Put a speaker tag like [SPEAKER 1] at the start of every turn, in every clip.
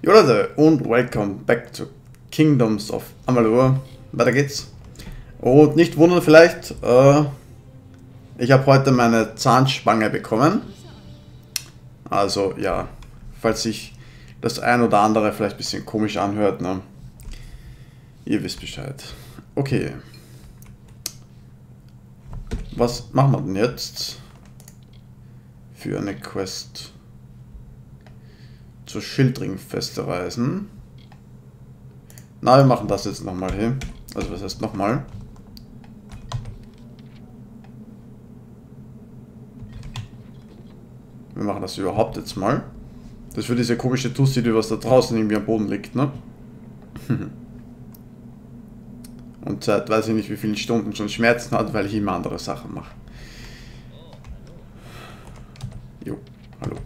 [SPEAKER 1] Jo Leute und welcome back to Kingdoms of Amalur. Weiter geht's. Und nicht wundern vielleicht, äh, ich habe heute meine Zahnspange bekommen. Also ja, falls sich das ein oder andere vielleicht ein bisschen komisch anhört, ne? Ihr wisst Bescheid. Okay. Was machen wir denn jetzt für eine Quest? Zur Schildringfeste reisen. Na, wir machen das jetzt nochmal hier. Also was heißt nochmal? Wir machen das überhaupt jetzt mal. Das für diese komische Tussi, die was da draußen irgendwie am Boden liegt, ne? Und seit weiß ich nicht wie vielen Stunden schon Schmerzen hat, weil ich immer andere Sachen mache. Jo, hallo.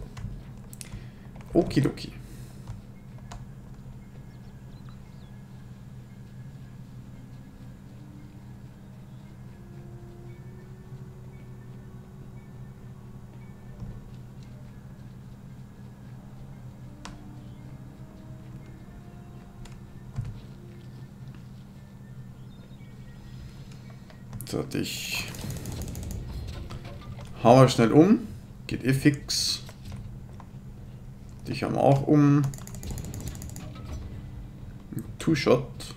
[SPEAKER 1] Okidoki. So, hauen wir schnell um. Geht eh fix. Dich haben auch um. Two-Shot.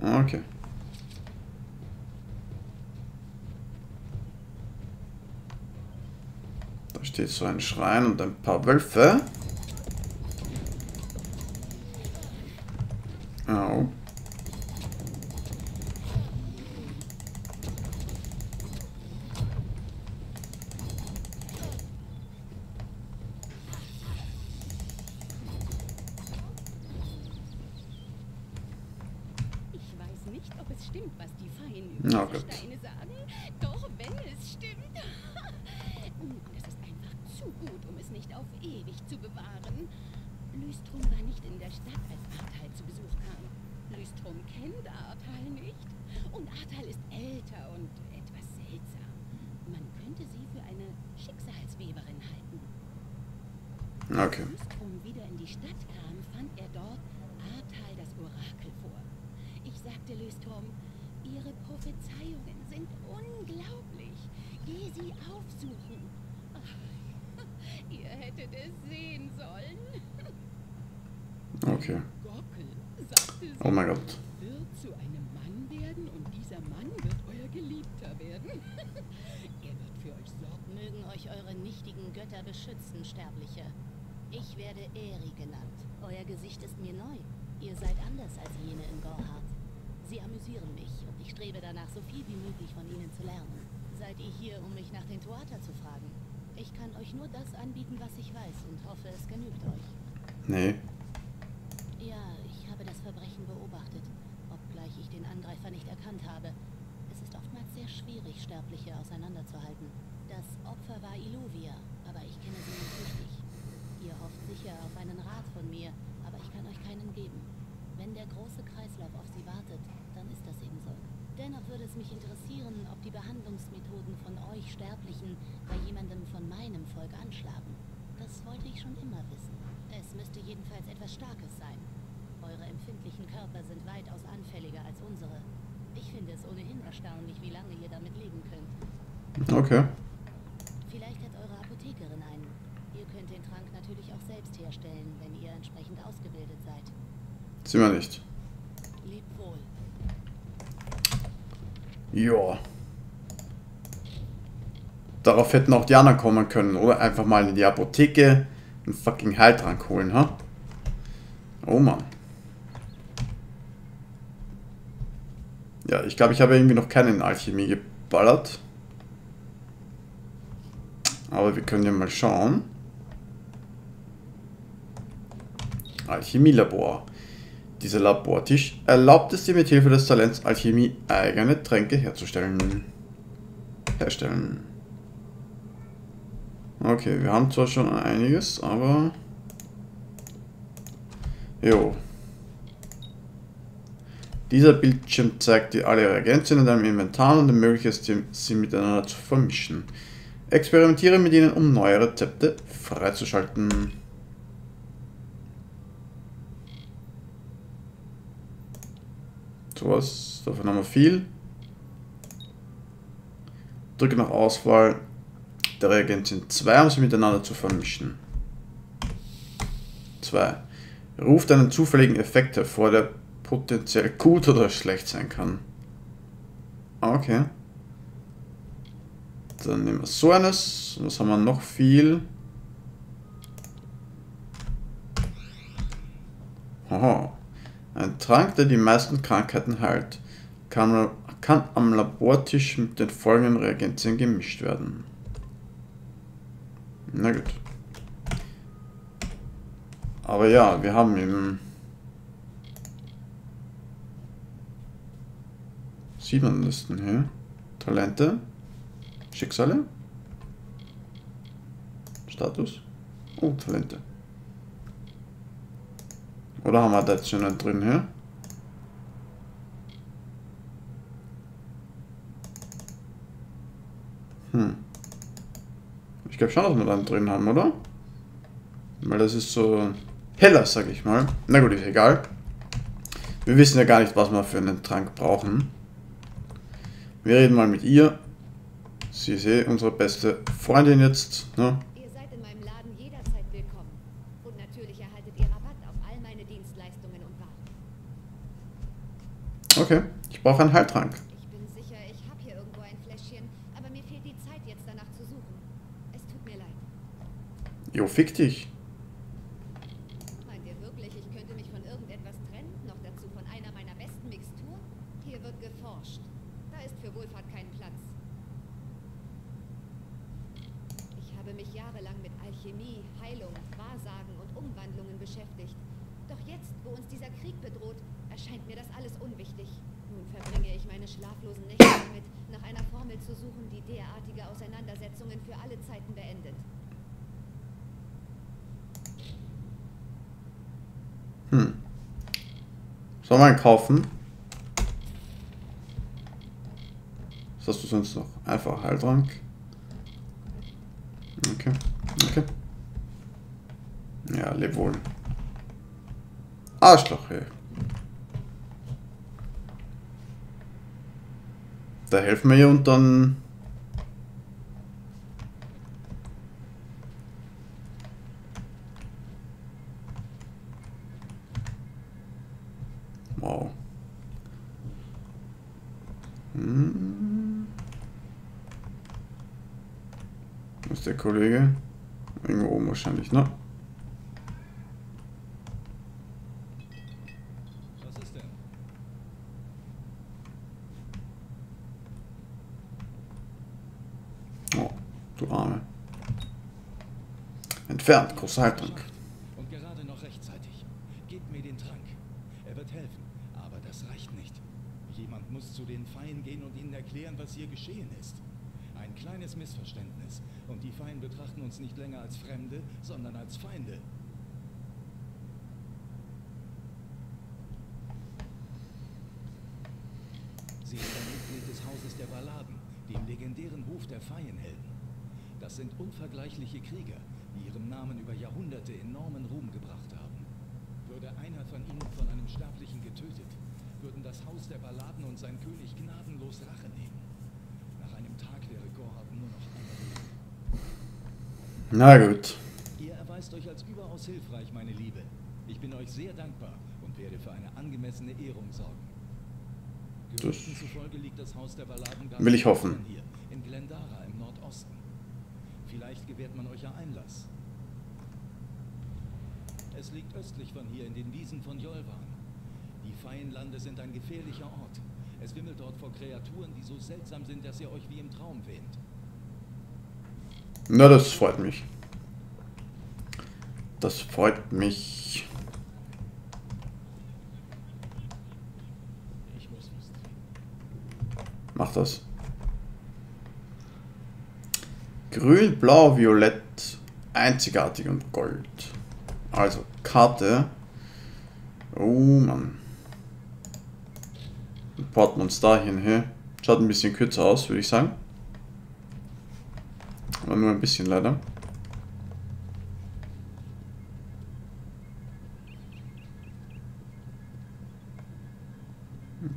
[SPEAKER 1] Okay. Da steht so ein Schrein und ein paar Wölfe. Oh.
[SPEAKER 2] Na gut. Steine sagen. Doch wenn es stimmt. Das ist einfach zu gut, um es nicht auf ewig zu bewahren. Lystrum war nicht in der Stadt, als Artal zu Besuch kam. Lystrum kennt Artal nicht. Und Artal ist älter und etwas seltsam. Man könnte sie für eine Schicksalsweberin halten.
[SPEAKER 1] Okay.
[SPEAKER 2] Als wieder in die Stadt kam, fand er dort Artal das Orakel vor. Ich sagte Lystrum, Ihre Prophezeiungen sind unglaublich. Geh sie aufsuchen. Ach, ihr hättet es sehen sollen.
[SPEAKER 1] Okay.
[SPEAKER 2] Gockel, sagte sie,
[SPEAKER 1] Oh mein Gott.
[SPEAKER 2] wird zu einem Mann werden und dieser Mann wird euer Geliebter werden. er wird für euch sorgen.
[SPEAKER 3] Mögen euch eure nichtigen Götter beschützen, Sterbliche. Ich werde Eri genannt. Euer Gesicht ist mir neu. Ihr seid anders als jene in Gorhard. Sie amüsieren mich ich strebe danach, so viel wie möglich von ihnen zu lernen. Seid ihr hier, um mich nach den Tuata zu fragen? Ich kann euch nur das anbieten, was ich weiß und hoffe, es genügt euch.
[SPEAKER 1] Nee.
[SPEAKER 3] Ja, ich habe das Verbrechen beobachtet, obgleich ich den Angreifer nicht erkannt habe. Es ist oftmals sehr schwierig, Sterbliche auseinanderzuhalten. Das Opfer war Iluvia, aber ich kenne sie nicht richtig. Ihr hofft sicher auf einen Rat von mir, aber ich kann euch keinen geben. Wenn der große Kreislauf auf sie wartet, dann ist das eben so. Dennoch würde es mich interessieren, ob die Behandlungsmethoden von euch Sterblichen bei jemandem von meinem Volk anschlagen. Das wollte ich schon immer wissen. Es müsste jedenfalls etwas Starkes sein. Eure empfindlichen Körper sind weitaus anfälliger als unsere. Ich finde es ohnehin erstaunlich, wie lange ihr damit leben könnt.
[SPEAKER 1] Okay.
[SPEAKER 3] Vielleicht hat eure Apothekerin einen. Ihr könnt den Trank natürlich auch selbst herstellen, wenn ihr entsprechend ausgebildet seid.
[SPEAKER 1] Sind wir nicht.
[SPEAKER 3] Leb wohl.
[SPEAKER 1] Ja. Darauf hätten auch die anderen kommen können, oder? Einfach mal in die Apotheke einen fucking Heiltrank holen, ha? Oh Mann. Ja, ich glaube, ich habe irgendwie noch keinen in Alchemie geballert. Aber wir können ja mal schauen. Alchemielabor. Dieser Labortisch erlaubt es dir mit Hilfe des Talents Alchemie eigene Tränke herzustellen. Herstellen. Okay, wir haben zwar schon einiges, aber... Jo. Dieser Bildschirm zeigt dir alle Reagenzien in deinem Inventar und ermöglicht es sie miteinander zu vermischen. Experimentiere mit ihnen, um neue Rezepte freizuschalten. So was, davon haben wir viel. Drücke nach Auswahl der Reagenzien 2, um sie miteinander zu vermischen. 2. Ruft einen zufälligen Effekt hervor, der potenziell gut oder schlecht sein kann. Ah, okay. Dann nehmen wir so eines. Was haben wir noch viel? Aha. Ein Trank, der die meisten Krankheiten heilt, kann, kann am Labortisch mit den folgenden Reagenzien gemischt werden. Na gut. Aber ja, wir haben eben... Sieht man das denn hier? Talente? Schicksale? Status? Oh, Talente. Oder haben wir da jetzt schon einen drin hier? Hm. Ich glaube schon, dass wir da einen drin haben, oder? Weil das ist so heller, sag ich mal. Na gut, ist egal. Wir wissen ja gar nicht, was wir für einen Trank brauchen. Wir reden mal mit ihr. Sie ist eh unsere beste Freundin jetzt. Ne?
[SPEAKER 4] Ihr seid in meinem Laden jederzeit willkommen. Und natürlich erhaltet ihr Rabatt auf all meine Dienstleistungen und Waren.
[SPEAKER 1] Okay, ich brauche einen Heiltrank.
[SPEAKER 4] Ich bin sicher, ich habe hier irgendwo ein Fläschchen, aber mir fehlt die Zeit, jetzt danach zu suchen. Es tut mir leid.
[SPEAKER 1] Jo, fick dich.
[SPEAKER 4] Meint ihr wirklich, ich könnte mich von irgendetwas trennen? Noch dazu von einer meiner besten Mixturen? Hier wird geforscht. Da ist für Wohlfahrt kein Platz. Ich habe mich jahrelang mit Alchemie, Heilung, Wahrsagen und Umwandlungen beschäftigt. Doch jetzt, wo uns dieser Krieg bedroht, erscheint mir das alles unwichtig. Nun verbringe ich meine schlaflosen Nächte damit, nach einer Formel suchen, die derartige Auseinandersetzungen für alle Zeiten beendet.
[SPEAKER 1] Hm. Soll man kaufen? Was hast du sonst noch? Einfach Heiltrank. Okay. Okay. Ja, leb wohl. Arschloch, ey. Da helfen wir ihr und dann... Wow. Hm. Wo ist der Kollege? Irgendwo oben wahrscheinlich, ne?
[SPEAKER 5] Was ist denn?
[SPEAKER 1] Oh, du Arme. Großer Heiltrank.
[SPEAKER 5] Und gerade noch rechtzeitig. Gebt mir den Trank. Er wird helfen, aber das reicht nicht. Jemand muss zu den Feien gehen und ihnen erklären, was hier geschehen ist. Ein kleines Missverständnis. Und die Feien betrachten uns nicht länger als Fremde, sondern als Feinde. Sie ist ein Mitglied des Hauses der Balladen, dem legendären Ruf der Feienhelden. Das sind unvergleichliche Krieger, die ihrem Namen über Jahrhunderte enormen Ruhm gebracht haben. Würde einer von ihnen von einem Sterblichen getötet, würden das Haus der Balladen und sein König gnadenlos Rache nehmen. Nach einem Tag wäre Gorhard nur noch ein Ruhm.
[SPEAKER 1] Na gut.
[SPEAKER 5] Ihr erweist euch als überaus hilfreich, meine Liebe. Ich bin euch sehr dankbar und werde für eine angemessene Ehrung sorgen. Gerüchten zufolge liegt das Haus der Balladen ganz
[SPEAKER 1] Will ich hoffen.
[SPEAKER 5] Hier, in Glendara im Nordosten. Vielleicht gewährt man euch ja Einlass. Es liegt östlich von hier in den Wiesen von Jolvan. Die Feienlande sind ein gefährlicher Ort. Es wimmelt dort vor Kreaturen, die so seltsam sind, dass ihr euch wie im Traum wähnt.
[SPEAKER 1] Na, das freut mich. Das freut mich. Mach das. Grün, Blau, Violett, einzigartig und Gold. Also, Karte. Oh Mann. Porten uns da hin. Hey. Schaut ein bisschen kürzer aus, würde ich sagen. Aber nur ein bisschen leider.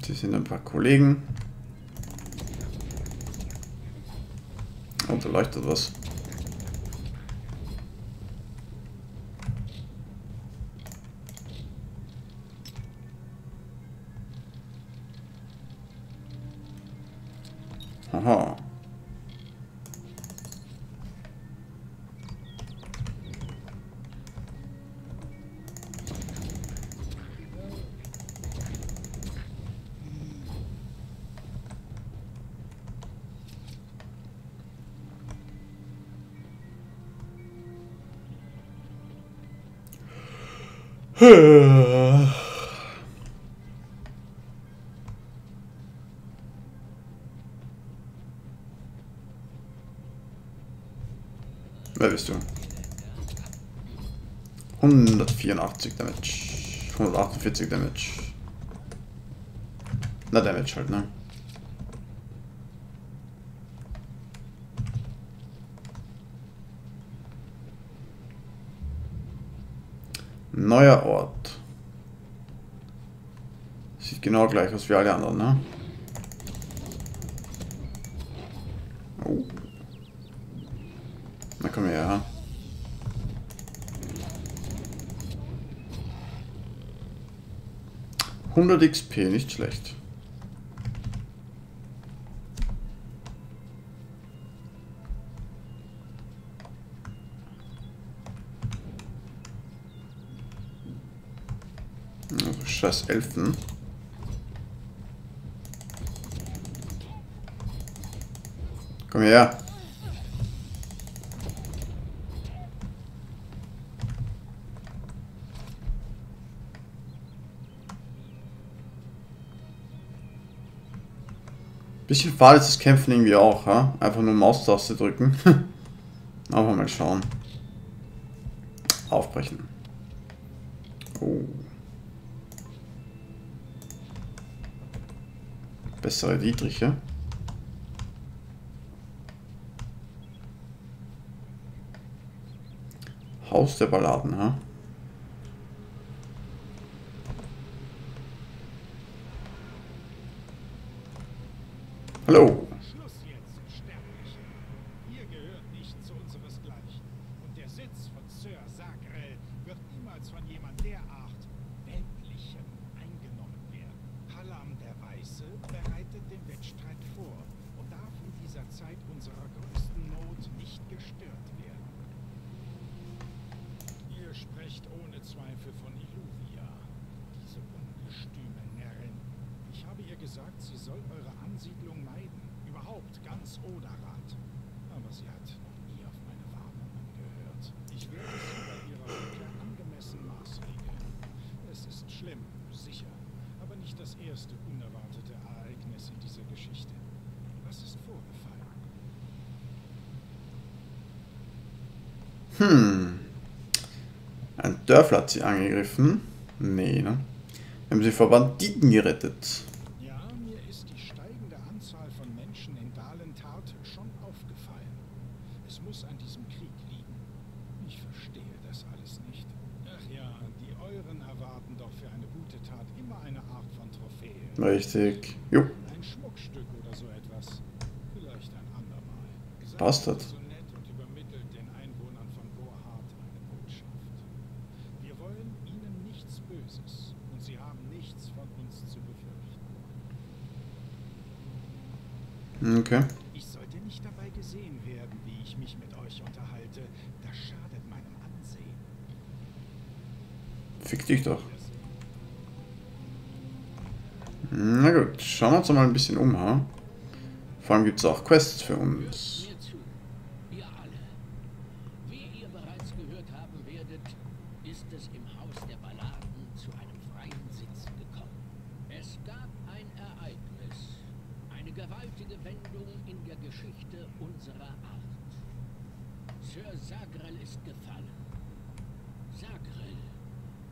[SPEAKER 1] Hier sind ein paar Kollegen. Und da was. Aha. Wer bist du? 184 Damage. 148 Damage. Na, Damage halt, ne? Neuer Ort. Sieht genau gleich aus wie alle anderen, ne? Oh. Na komm her? Hundert XP, nicht schlecht. Also scheiß Elfen. Komm her. Bisschen fad ist das Kämpfen irgendwie auch, ha? Einfach nur Maustaste drücken. Aber mal schauen. Aufbrechen. Oh. Bessere Dietriche. Haus der Balladen, ha? Hallo.
[SPEAKER 6] Schluss jetzt, Sterbliche. Ihr gehört nicht zu unseresgleichen. Und der Sitz von Sir Sagrel wird niemals von jemand derart Weltlichem eingenommen werden. Hallam der Weiße bereitet den Wettstreit vor und darf in dieser Zeit unserer größten Not nicht gestört werden. Ihr sprecht ohne Zweifel von Illuvia, diese ungestüme Närrin. Ich habe ihr gesagt, sie soll eure Ansiedlung meiden, überhaupt ganz Oderat. Aber sie hat noch nie auf meine Warnungen gehört. Ich werde sie bei ihrer Rückkehr angemessen maßregeln. Es ist schlimm, sicher, aber nicht das erste unerwartete Ereignis in dieser Geschichte. Was ist vorgefallen?
[SPEAKER 1] Hm. Dörfler hat sie angegriffen. Nee, ne? Haben sie vor Banditen gerettet.
[SPEAKER 6] Ja, mir ist die steigende Anzahl von Menschen in Dalentat schon aufgefallen. Es muss an diesem Krieg liegen. Ich verstehe das alles nicht. Ach ja, die Euren erwarten doch für eine gute Tat immer eine Art von Trophäe.
[SPEAKER 1] Richtig. Jo.
[SPEAKER 6] Ein Schmuckstück oder so etwas. Vielleicht ein andermal.
[SPEAKER 1] Bastard.
[SPEAKER 6] so nett und übermittelt den Einwohnern von Gorhard eine Botschaft. Wir wollen ihnen nichts Böses und sie haben nichts von uns zu befürchten.
[SPEAKER 1] Okay.
[SPEAKER 6] Ich sollte nicht dabei gesehen werden, wie ich mich mit euch unterhalte. Das schadet meinem Ansehen.
[SPEAKER 1] Dich doch. Na gut, schauen wir uns mal ein bisschen um, ha? Vor allem gibt es auch Quests für uns.
[SPEAKER 7] Mir zu, ihr alle. Wie ihr bereits gehört haben werdet, ist es im Haus der Balladen zu einem freien Sitz gekommen. Es gab ein Ereignis, eine gewaltige Wendung in der Geschichte unserer Art. Sir Sagrel ist gefallen. Sagrel,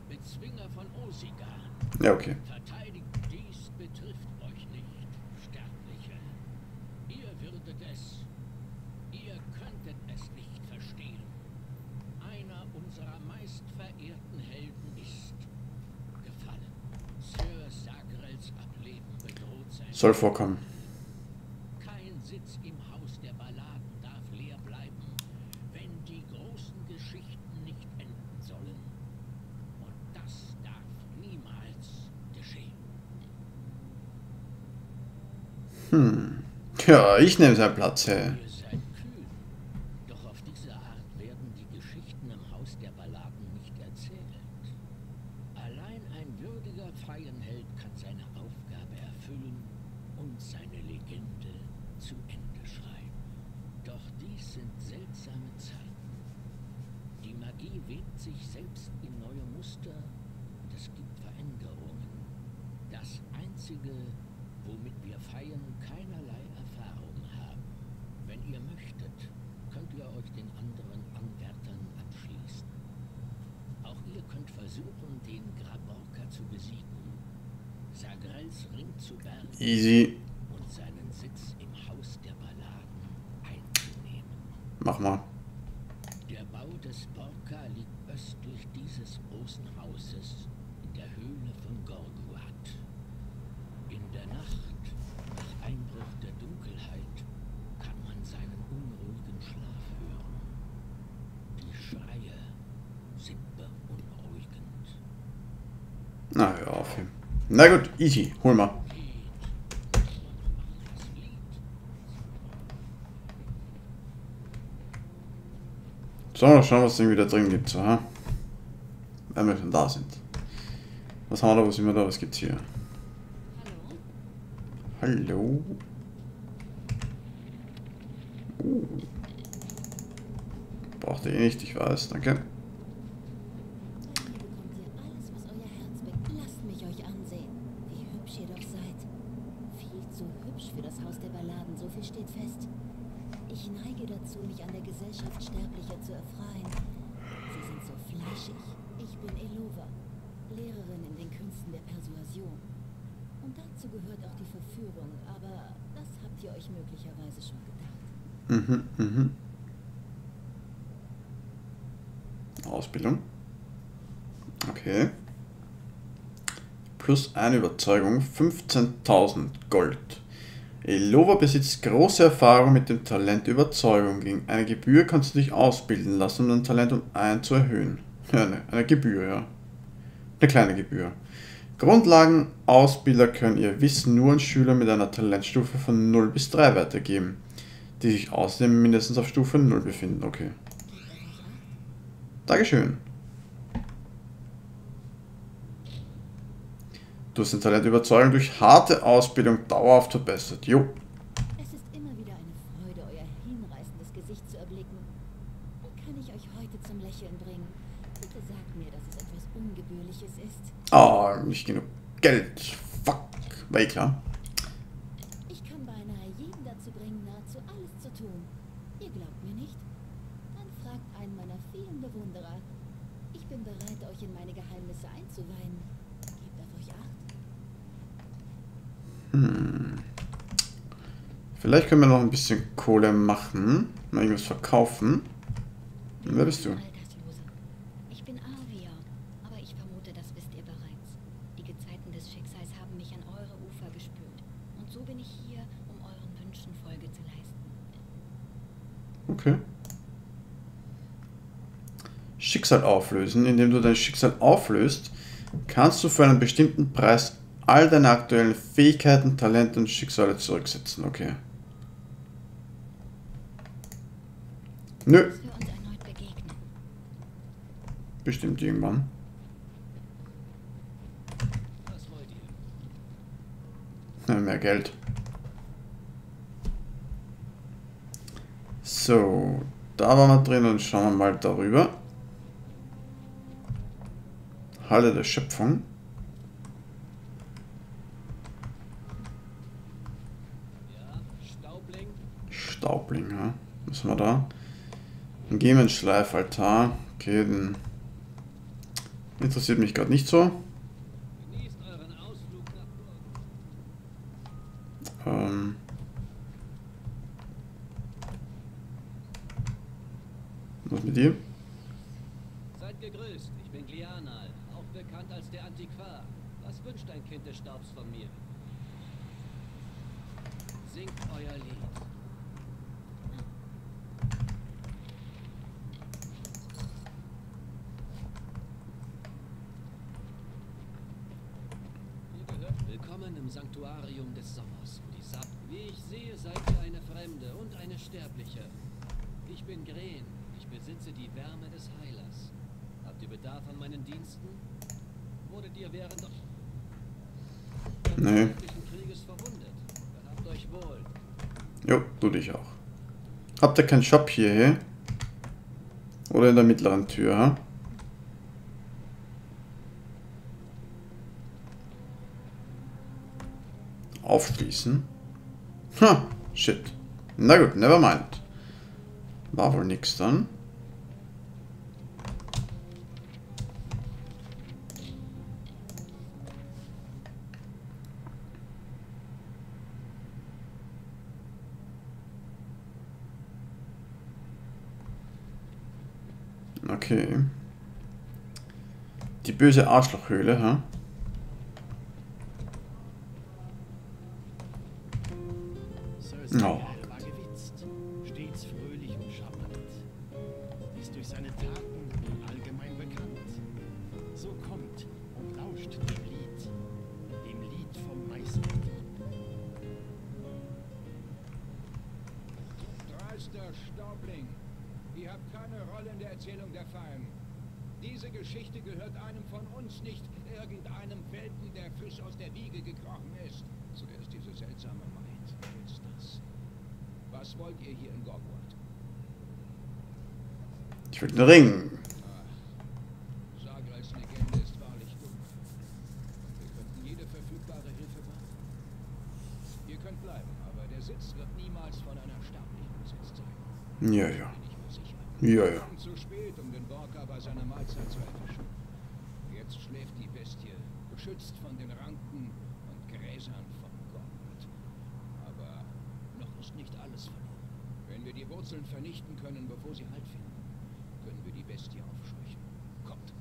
[SPEAKER 7] Bezwinger von Osigan,
[SPEAKER 1] Ja, okay.
[SPEAKER 7] Verteidigt dies betrifft euch nicht, Sterbliche. Ihr würdet es, ihr könntet es das nicht verstehen. Einer unserer meistverehrten Helden ist gefallen. Sir Sagrels Ableben bedroht sein
[SPEAKER 1] Soll vorkommen.
[SPEAKER 7] kein Sitz im Haus der Balladen darf leer bleiben, wenn die großen Geschichten nicht enden sollen. Und das darf niemals geschehen.
[SPEAKER 1] Ja, ich nehme seinen Platz, hey.
[SPEAKER 7] Ihr seid kühn. Doch auf diese Art werden die Geschichten im Haus der Balladen nicht erzählt. Allein ein würdiger Feienheld kann seine Aufgabe erfüllen und seine Legende zu Ende schreiben. Doch dies sind seltsame Zeiten. Die Magie webt sich selbst in neue Muster und es gibt Veränderungen. Das Einzige, womit wir Feien keinerlei Erfahrung haben. Wenn ihr möchtet, könnt ihr euch den anderen Anwärtern anschließen. Auch ihr könnt versuchen, den Graborka zu besiegen, Sagrels Ring zu bergen
[SPEAKER 1] Easy.
[SPEAKER 7] und seinen Sitz im Haus der Balladen einzunehmen.
[SPEAKER 1] Mach mal.
[SPEAKER 7] Der Bau des Borka liegt östlich dieses großen Hauses in der Höhle von Gorguat. In der Nacht, nach Einbruch der Dunkelheit, kann man seinen unruhigen Schlaf hören. Die Schreie sind beunruhigend.
[SPEAKER 1] Na, hör auf. ey. Na gut, easy. Hol mal. Sollen wir schauen, was es irgendwie da drin gibt, so, ha? Wenn wir schon da sind. Was haben wir da, was sind wir da, was gibt's hier?
[SPEAKER 8] Hallo?
[SPEAKER 1] Hallo? Uh. Braucht ihr eh nicht, ich weiß, danke.
[SPEAKER 8] Hier bekommt ihr alles, was euer Herz begehrt. Lasst mich euch ansehen, wie hübsch ihr doch seid. Viel zu hübsch für das Haus der Balladen, so viel steht fest. Ich neige dazu, mich an der Gesellschaft Sterblicher zu erfreuen. Sie sind so fleischig. Ich bin Elova, Lehrerin in den Künsten der Persuasion. Und dazu gehört auch die Verführung, aber das habt ihr euch möglicherweise schon gedacht.
[SPEAKER 1] Mhm, mhm. Ausbildung. Okay. Plus eine Überzeugung, 15.000 Gold. Elova besitzt große Erfahrung mit dem Talent Überzeugung. Gegen eine Gebühr kannst du dich ausbilden lassen, um dein Talent um ein zu erhöhen. Ja, eine, eine Gebühr, ja. Eine kleine Gebühr. Grundlagen Ausbilder können ihr Wissen nur an Schüler mit einer Talentstufe von 0 bis 3 weitergeben, die sich außerdem mindestens auf Stufe 0 befinden. Okay. Dankeschön. Du hast dein Talent Überzeugung durch harte Ausbildung dauerhaft verbessert. Jo.
[SPEAKER 8] Es ist immer wieder eine Freude, euer hinreißendes Gesicht zu erblicken. Und kann ich euch heute zum Lächeln bringen? Bitte sagt mir, dass es etwas Ungebührliches ist.
[SPEAKER 1] Ah, nicht genug Geld. Fuck. War eh klar.
[SPEAKER 8] Ich kann beinahe jeden dazu bringen, nahezu alles zu tun. Ihr glaubt mir nicht? Dann fragt einen meiner vielen Bewunderer. Ich bin bereit, euch in meine Geheimnisse einzuweihen. Gebt auf euch acht.
[SPEAKER 1] Vielleicht können wir noch ein bisschen Kohle machen. Mal irgendwas verkaufen. Wer bist du?
[SPEAKER 2] Ich bin Arvia, aber ich vermute, das wisst ihr bereits. Die Gezeiten des Schicksals haben mich an eure Ufer gespült. Und so bin ich hier, um euren Wünschen Folge zu leisten.
[SPEAKER 1] Okay. Schicksal auflösen. Indem du dein Schicksal auflöst, kannst du für einen bestimmten Preis all deine aktuellen Fähigkeiten, Talente und Schicksale zurücksetzen. Okay. Nö, bestimmt irgendwann. Ja, mehr Geld. So, da waren wir drin und schauen wir mal darüber. Halle der Schöpfung.
[SPEAKER 5] Ja, Staubling?
[SPEAKER 1] Staubling, ja. Was haben wir da? Ein Gemenschleifaltar. Okay, den interessiert mich gerade nicht so.
[SPEAKER 5] Genießt euren Ausflug nach Burg.
[SPEAKER 1] Ähm Was mit dir?
[SPEAKER 9] Seid gegrüßt, ich bin Glianal, auch bekannt als der Antiquar. Was wünscht ein Kind des Staubs von mir? Singt euer Lied. Ihr gehört willkommen im Sanktuarium des Sommers. Die Sab Wie ich sehe, seid ihr eine Fremde und eine Sterbliche. Ich bin Gren. Ich besitze die Wärme des Heilers. Habt ihr Bedarf an meinen Diensten? Wurdet ihr während des
[SPEAKER 1] Nee.
[SPEAKER 9] tödlichen Krieges verwundet? Gehabt euch wohl.
[SPEAKER 1] Jo, du dich auch. Habt ihr keinen Shop hier? hä? Oder in der mittleren Tür, ha? Aufschließen. Ha, shit. Na gut, never mind. War wohl nix dann. Okay. Die böse Arschlochhöhle, ha?
[SPEAKER 6] Cersei
[SPEAKER 1] Oh.
[SPEAKER 6] war gewitzt, stets fröhlich und charmant. Ist durch seine Taten allgemein bekannt. So kommt und lauscht dem Lied, dem Lied vom Meister.
[SPEAKER 10] Dreister Staubling. Ihr habt keine Rolle in der Erzählung der Fallen. Diese Geschichte gehört einem von uns, nicht irgendeinem Welpen, der frisch aus der Wiege gekrochen ist. Zuerst diese seltsame Maid, jetzt das. Was wollt ihr hier in Gogwald?
[SPEAKER 1] Ich will den Ring.
[SPEAKER 10] Sagreis Legende ist wahrlich dumm. Wir könnten jede verfügbare Hilfe brauchen. Ihr könnt bleiben, aber der Sitz wird niemals von einer Sterblichen besetzt sein.
[SPEAKER 1] Ja, ja.
[SPEAKER 10] Bin ich mir sicher.
[SPEAKER 1] Ja, ja.
[SPEAKER 10] Kommt zu spät, um den Borka bei seiner Mahlzeit zu erwischen. Jetzt schläft die Bestie, beschützt von den Ranken und Gräsern von Gott. Aber noch ist nicht alles verloren. Wenn wir die Wurzeln vernichten können, bevor sie Halt finden, können wir die Bestie aufscheuchen. Kommt.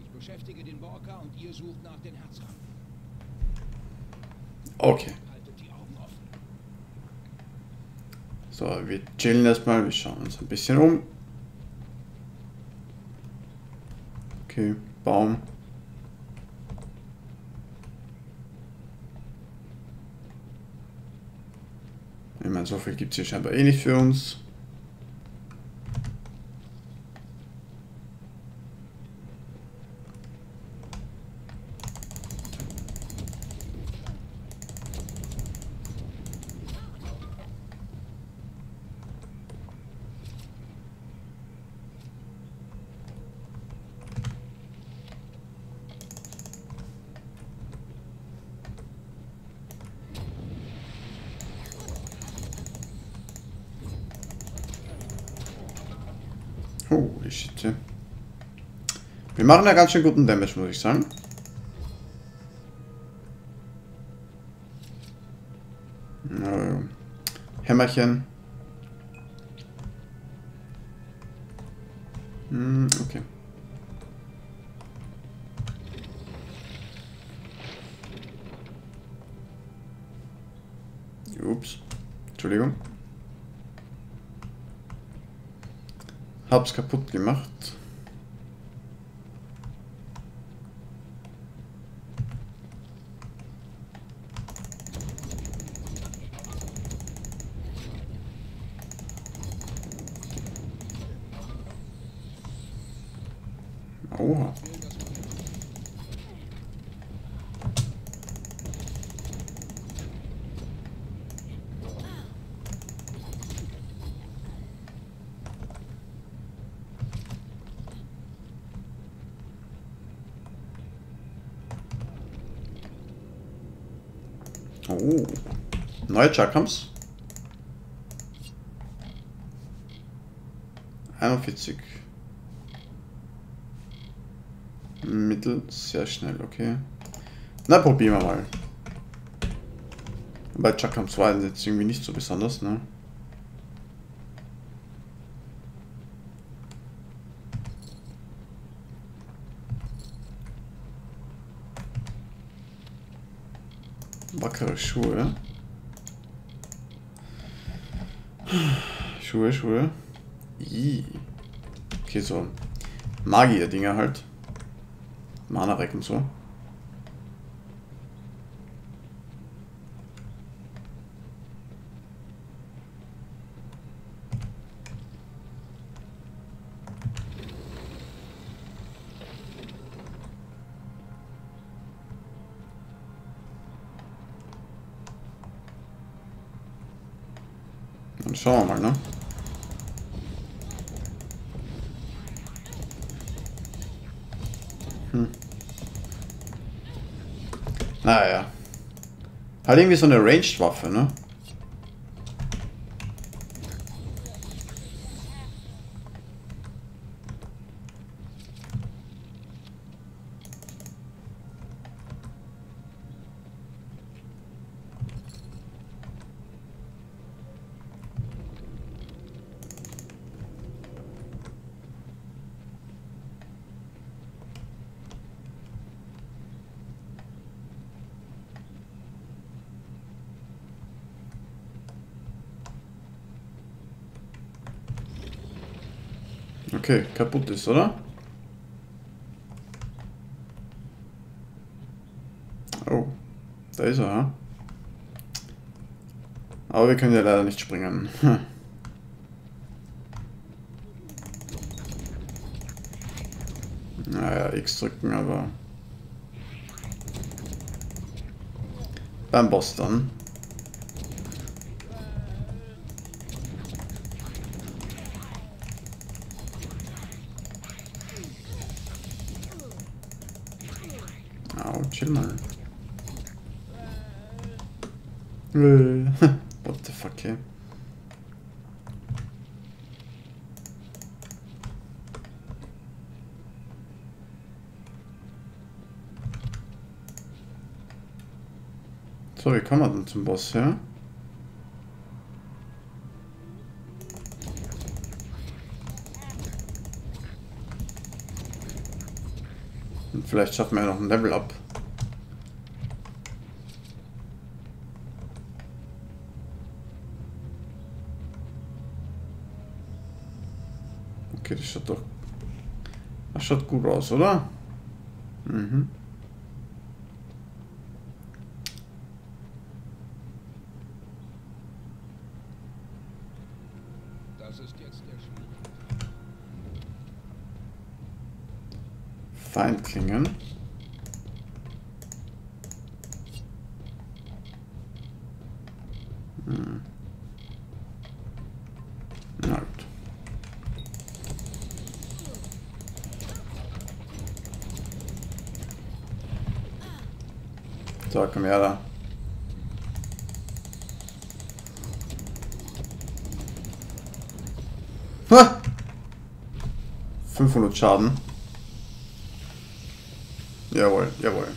[SPEAKER 10] Ich beschäftige den Borka und ihr sucht nach den Herzranken.
[SPEAKER 1] Okay.
[SPEAKER 10] Haltet die Augen offen.
[SPEAKER 1] So, wir chillen erstmal, wir schauen uns ein bisschen um. Okay, Baum. Ich meine, so viel gibt es hier scheinbar eh nicht für uns. Holy shit. ja. Wir machen ja ganz schön guten Damage, muss ich sagen. Hämmerchen. Hm, okay. Ups. Entschuldigung. Hab's kaputt gemacht. Oha. Oh. Neue Chakrams. 41. Mittel. Sehr schnell, okay. Na, probieren wir mal. Bei Chakram 2 ist jetzt irgendwie nicht so besonders, ne? Wackere Schuhe. Schuhe, Schuhe. Ii. Okay, so Magier-Dinger halt. Mana-Reck und so. Dann schauen wir mal, ne? Hm. Naja. Halt irgendwie so eine Ranged-Waffe, ne? Okay, kaputt ist, oder? Oh, da ist er, ja? Aber wir können ja leider nicht springen. Hm. Naja, X drücken, aber... Beim Boss dann. Au, chill mal. Äh, What the fuck, ey? So, wie kommen wir denn zum Boss, ja? Vielleicht schaffen wir ja noch ein Level up. Okay, das schaut doch... Das schaut gut aus, oder? Mhm.
[SPEAKER 10] Das ist jetzt der Schmied.
[SPEAKER 1] Feindklingen. Hm. Na gut. So, komm her da. Ha! 500 Schaden. Jawohl, jawohl.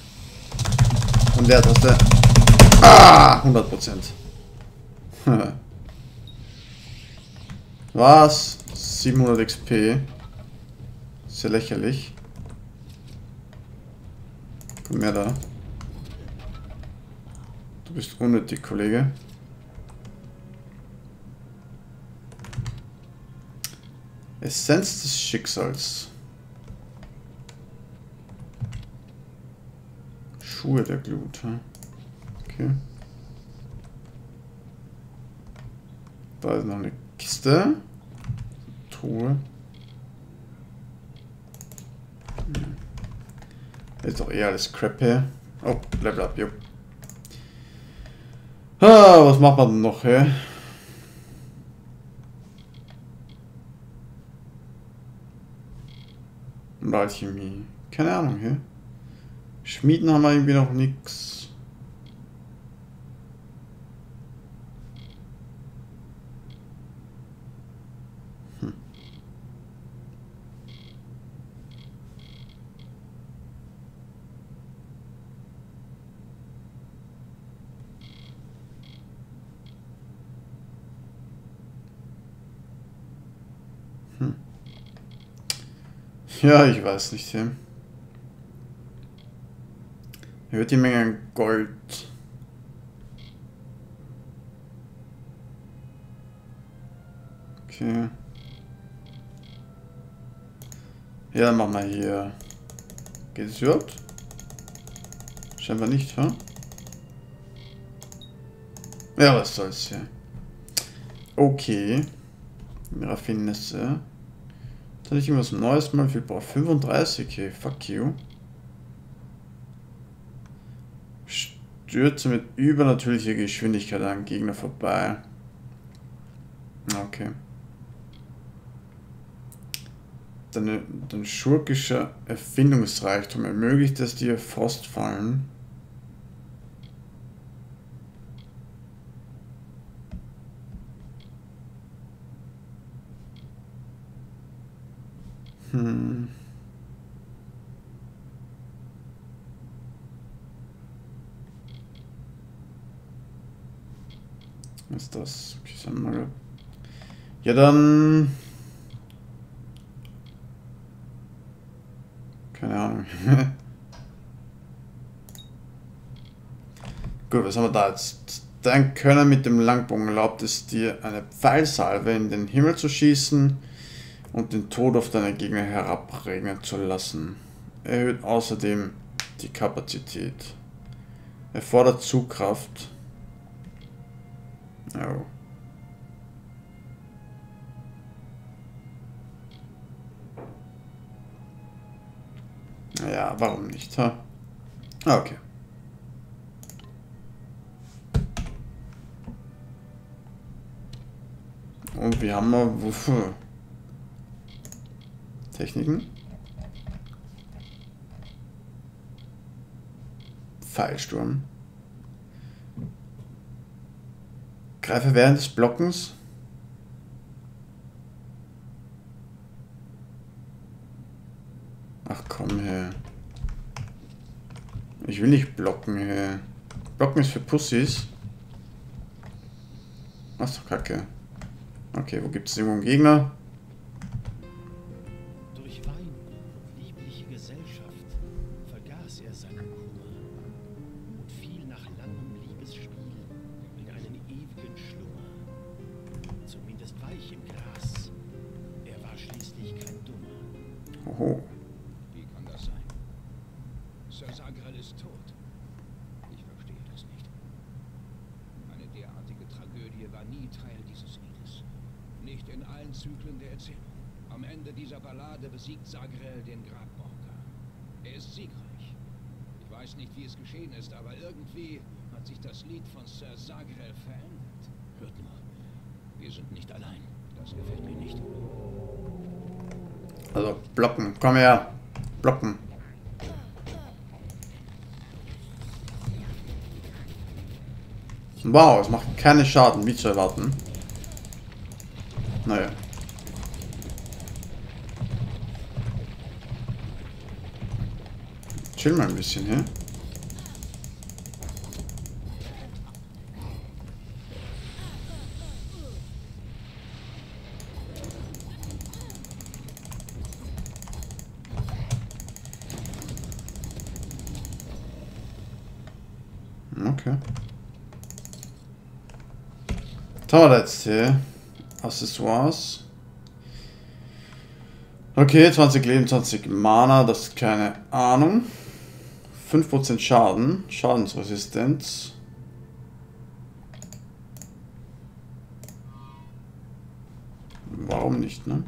[SPEAKER 1] Und wer hast du? Ah! 100 Prozent. Was? 700 XP. Sehr lächerlich. Komm her da. Du bist unnötig, Kollege. Essenz des Schicksals. Schuhe der Glut, hm? Okay. Da ist noch eine Kiste. Truhe. Hm. Ist doch eher alles Crap hier. Oh, Level up, jo. Ah, was macht man denn noch, hä? Alchemie. Keine Ahnung, hä? Schmieden haben wir irgendwie noch nix. Ja, ich weiß nicht. Ja. Hört die Menge an Gold. Okay. Ja, dann machen wir hier. Geht es überhaupt? Scheinbar nicht, ha? Huh? Ja, was soll's hier. Okay. Raffinesse. Soll ich irgendwas Neues mal? Viel brauche 35, okay, fuck you. Stürze mit übernatürlicher Geschwindigkeit an Gegner vorbei. Okay. Dein, dein schurkischer Erfindungsreichtum ermöglicht es dir Frostfallen. Hm. Was ist das? Ja, dann... Keine Ahnung. Gut, was haben wir da jetzt? Dein Können mit dem Langbogen erlaubt es dir, eine Pfeilsalve in den Himmel zu schießen und den Tod auf deine Gegner herabregnen zu lassen. Erhöht außerdem die Kapazität. Erfordert Zugkraft. Oh. Ja, warum nicht? Ha? Ah, okay. Und wir haben wir wofür? Techniken? Pfeilsturm. Greife während des Blockens. Ach komm her. Ich will nicht blocken her. Blocken ist für Pussys. Ach so, kacke. Okay, wo gibt es irgendwo einen Gegner? Keine Schaden, wie zu erwarten. Naja. Chill mal ein bisschen hier. Okay. Was haben wir jetzt hier? Accessoires. Okay, 20 Leben, 20 Mana, das ist keine Ahnung. 5% Schaden, Schadensresistenz. Warum nicht, ne?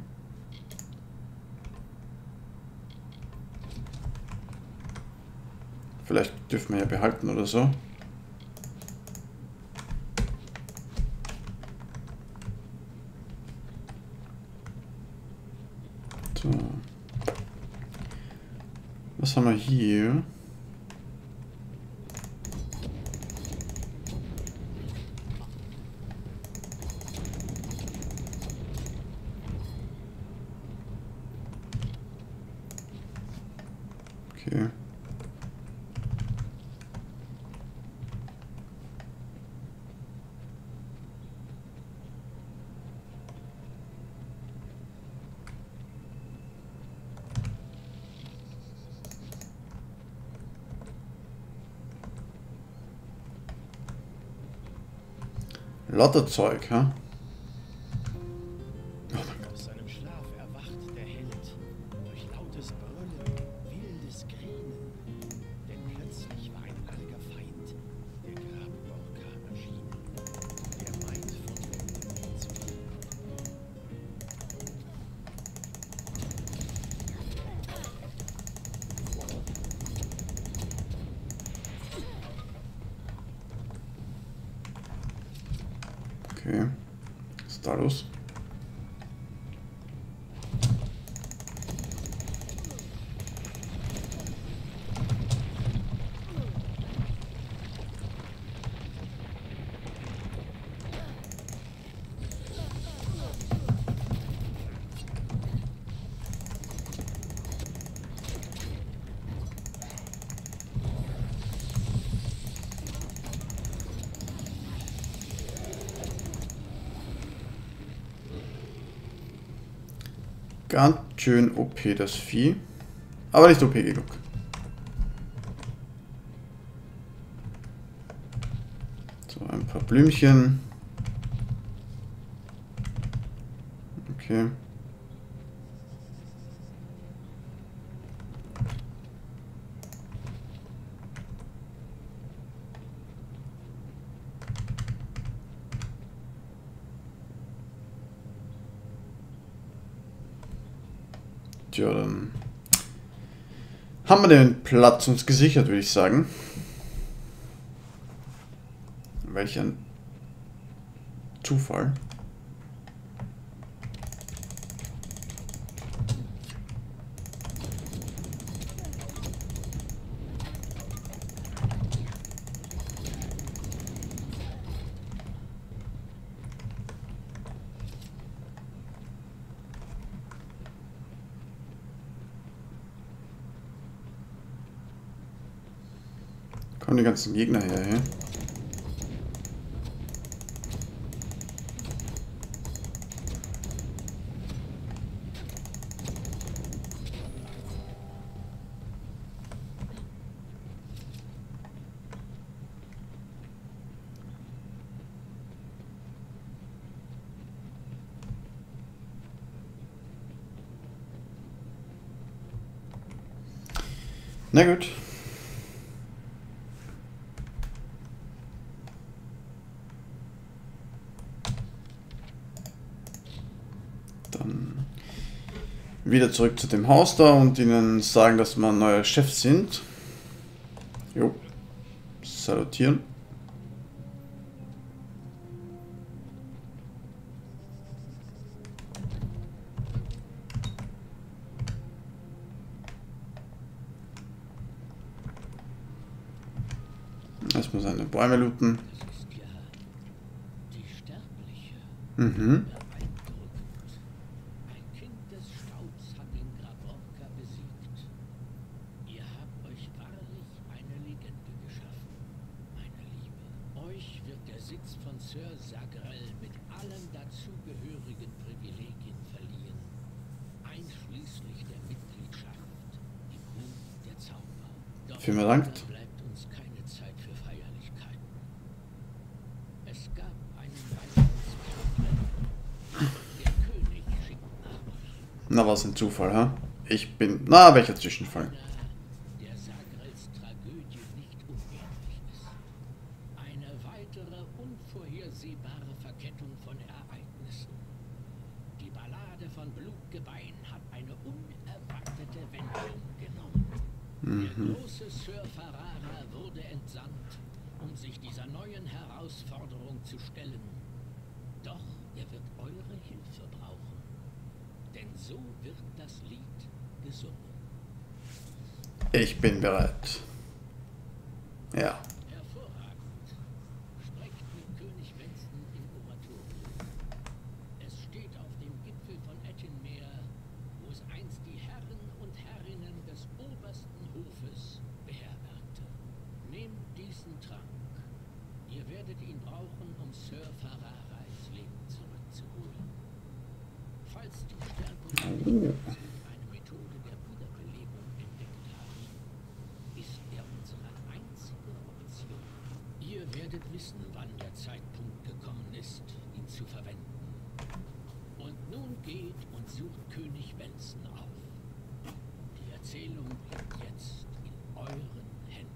[SPEAKER 1] Vielleicht dürfen wir ja behalten oder. So. Was haben wir hier? Okay. Lauter Zeug, ha? Ganz schön OP, das Vieh. Aber nicht OP genug. So, ein paar Blümchen. Okay. Tja, dann haben wir den Platz uns gesichert, würde ich sagen. Welch ein Zufall. Ganzen Gegner her, ja? Na gut. Dann wieder zurück zu dem Haus da und ihnen sagen, dass wir neue Chefs sind. Jo. Salutieren. Erstmal seine Bäume looten. Mhm.
[SPEAKER 7] Beeindruckend. Ein Kind des Staubs hat den Graborka besiegt. Ihr habt euch wahrlich eine Legende geschaffen, meine Liebe. Euch wird der Sitz von Sir Sagrel mit allen dazugehörigen Privilegien verliehen, einschließlich der Mitgliedschaft im Ruf der Zauber. Doch
[SPEAKER 1] Vielen Dank.
[SPEAKER 7] leider bleibt uns keine Zeit für Feierlichkeiten. Es gab einen weiteren Skandal. Der König schickt nach euch.
[SPEAKER 1] Na, was ein Zufall, ha? Ich bin... Na, welcher Zwischenfall?
[SPEAKER 7] der Sagrels Tragödie nicht unähnlich ist. Eine weitere unvorhersehbare Verkettung von Ereignissen. Die Ballade von Blutgebein hat eine unerwartete Wendung genommen. Der große Sir Farara wurde entsandt, um sich dieser neuen Herausforderung zu stellen. Doch er wird eure Hilfe brauchen. Denn so wird das Lied gesungen.
[SPEAKER 1] Ich bin bereit. Ja.
[SPEAKER 7] Hervorragend. Sprecht mit König Winston im Oratorium. Es steht auf dem Gipfel von Ettenmeer, wo es einst die Herren und Herrinnen des obersten Hofes beherbergte. Nehmt diesen Trank. Ihr werdet ihn brauchen, um Sir Farara ins Leben zurückzuholen. Falls die Stärkung eine Methode der Wiederbelebung entdeckt haben, ist er unsere einzige Option. Ihr werdet wissen, wann der Zeitpunkt gekommen ist, ihn zu verwenden. Und nun geht und sucht König Wenzen auf. Die Erzählung liegt jetzt in euren Händen.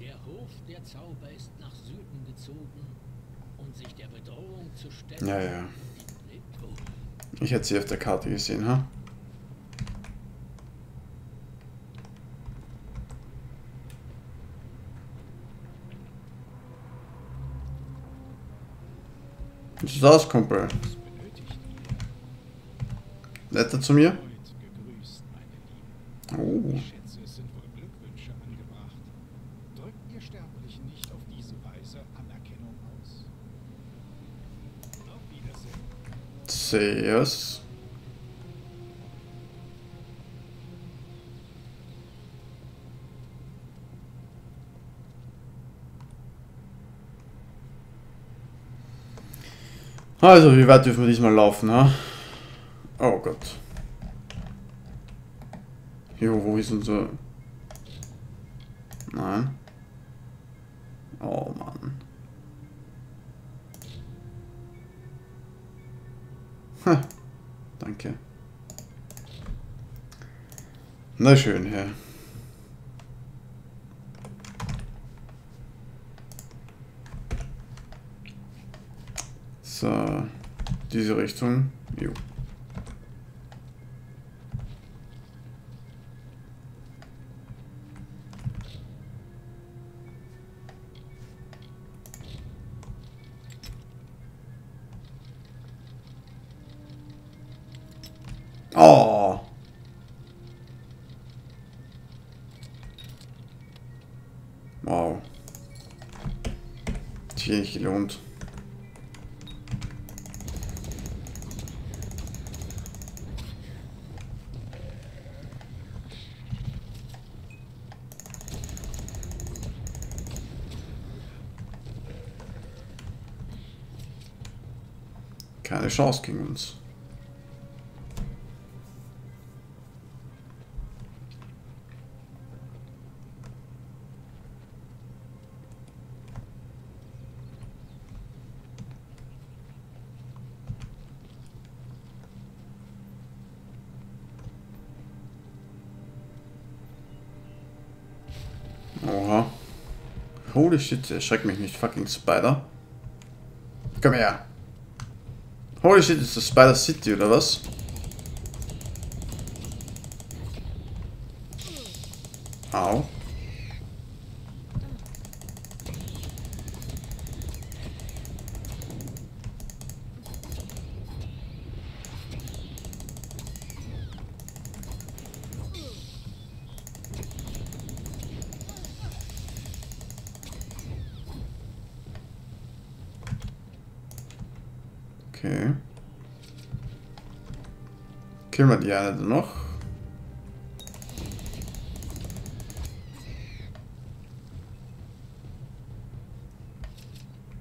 [SPEAKER 7] Der Hof der Zauber ist nach Süden gezogen, um sich der Bedrohung zu stellen.
[SPEAKER 1] Ja, ja. Ich hätte sie auf der Karte gesehen, ha? Wie sieht's aus, Kumpel?
[SPEAKER 6] Was?
[SPEAKER 1] Netter zu mir? Oh.
[SPEAKER 6] Ich schätze, es sind wohl Glückwünsche angebracht. Drückt ihr Sterblichen nicht Weise Anerkennung aus. Auf Wiedersehen.
[SPEAKER 1] Also, wie weit dürfen wir diesmal laufen, ha? Oh Gott. Jo, wo ist unser... Nein. Oh Mann. Ha, danke. Na schön, Herr. So, diese Richtung. Jo. Oh. Wow. Sich eh nicht gelohnt. Keine Chance gegen uns. Oha. Holy shit, erschreck mich nicht, fucking Spider. Komm her. Holy shit, ist das Spider City oder was? Au. Okay. Killen wir die eine noch?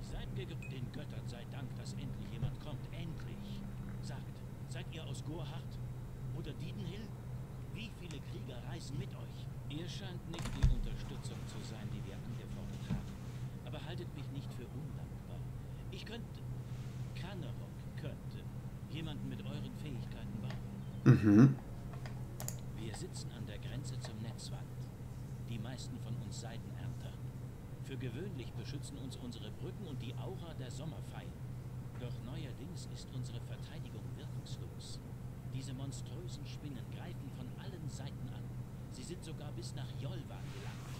[SPEAKER 7] Seid ge den Göttern sei Dank, dass endlich jemand kommt. Endlich. Sagt, seid ihr aus Gorhard? Oder Diedenhill? Wie viele Krieger reisen mit euch? Ihr scheint nicht die Unterstützung zu sein, die wir angefordert haben. Aber haltet mich nicht für undankbar. Ich könnte... Kanerok könnte jemanden mit euren Fähigkeiten bauen.
[SPEAKER 1] Mhm.
[SPEAKER 7] Wir sitzen an der Grenze zum Netzwald. Die meisten von uns Seidenernter. Für gewöhnlich beschützen uns unsere Brücken und die Aura der Sommerfeien. Doch neuerdings ist unsere Verteidigung wirkungslos. Diese monströsen Spinnen greifen von allen Seiten an. Sie sind sogar bis nach Jolvan gelangt.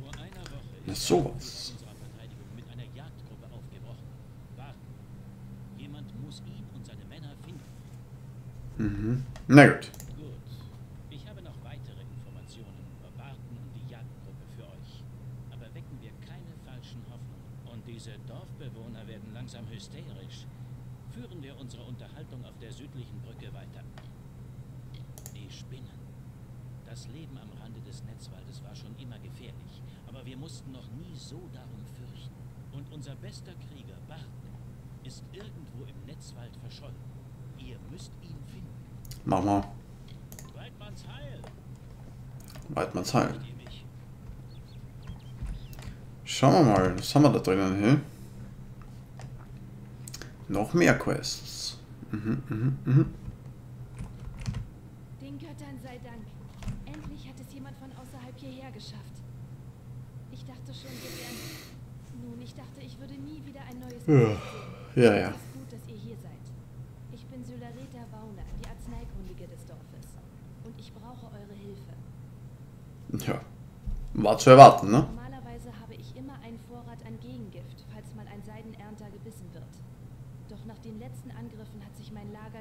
[SPEAKER 7] Vor einer Woche
[SPEAKER 1] Na,
[SPEAKER 7] ist
[SPEAKER 1] sowas.
[SPEAKER 7] der Anführer unserer Verteidigung mit einer Jagdgruppe aufgebrochen. Warten. Jemand muss ihn und seine Männer finden.
[SPEAKER 1] Mhm. Na gut.
[SPEAKER 7] Gut. Ich habe noch weitere Informationen über Barton und die Jagdgruppe für euch. Aber wecken wir keine falschen Hoffnungen. Und diese Dorfbewohner werden langsam hysterisch. Führen wir unsere Unterhaltung auf der südlichen Brücke weiter. Die Spinnen. Das Leben am Rande des Netzwaldes war schon immer gefährlich. Aber wir mussten noch nie so darum fürchten. Und unser bester Krieger, Barton, ist irgendwo im Netzwald verschollen. Ihr müsst ihn finden.
[SPEAKER 1] Mach mal.
[SPEAKER 7] Weidmanns Heil!
[SPEAKER 1] Weidmanns Heil.
[SPEAKER 7] Hört ihr mich?
[SPEAKER 1] Schauen wir mal, was haben wir da drinnen hier? Noch mehr Quests. Mhm, mhm, mhm.
[SPEAKER 11] Den Göttern sei Dank. Endlich hat es jemand von außerhalb hierher geschafft. Ich dachte schon, wir wären... Nun, ich dachte, ich würde nie wieder ein neues
[SPEAKER 1] Ja.
[SPEAKER 11] Sehen.
[SPEAKER 1] Ja,
[SPEAKER 11] Es
[SPEAKER 1] ja.
[SPEAKER 11] ist gut, dass ihr hier seid. Ich bin Sylareta Wauna, die Arzneikundige des Dorfes. Und ich brauche eure Hilfe.
[SPEAKER 1] Ja. War zu erwarten, ne?
[SPEAKER 11] Gegengift, falls mal ein Seidenernter gebissen wird. Doch nach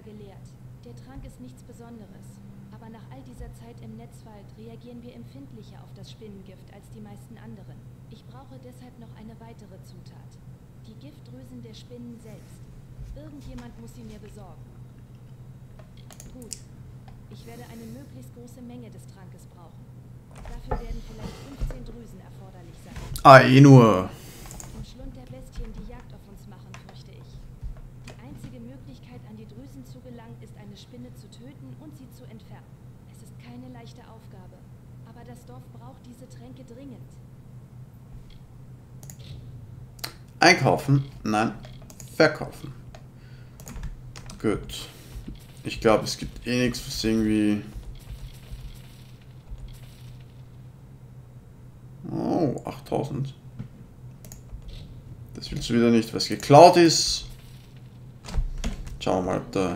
[SPEAKER 11] gelehrt. Der Trank ist nichts Besonderes. Aber nach all dieser Zeit im Netzwald reagieren wir empfindlicher auf das Spinnengift als die meisten anderen. Ich brauche deshalb noch eine weitere Zutat. Die Giftdrüsen der Spinnen selbst. Irgendjemand muss sie mir besorgen. Gut. Ich werde eine möglichst große Menge des Trankes brauchen. Dafür werden vielleicht 15 Drüsen erforderlich sein.
[SPEAKER 1] Ah, eh nur.
[SPEAKER 11] Im Schlund der Bestien, die Jagd auf uns machen, fürchte ich. Die einzige Möglichkeit, an die Gelangen, ist eine Spinne zu töten und sie zu entfernen. Es ist keine leichte Aufgabe. Aber das Dorf braucht diese Tränke dringend.
[SPEAKER 1] Einkaufen? Nein. Verkaufen. Gut. Ich glaube, es gibt eh nichts, was irgendwie... Oh, 8000. Das willst du wieder nicht, was geklaut ist. Schauen wir mal, ob da...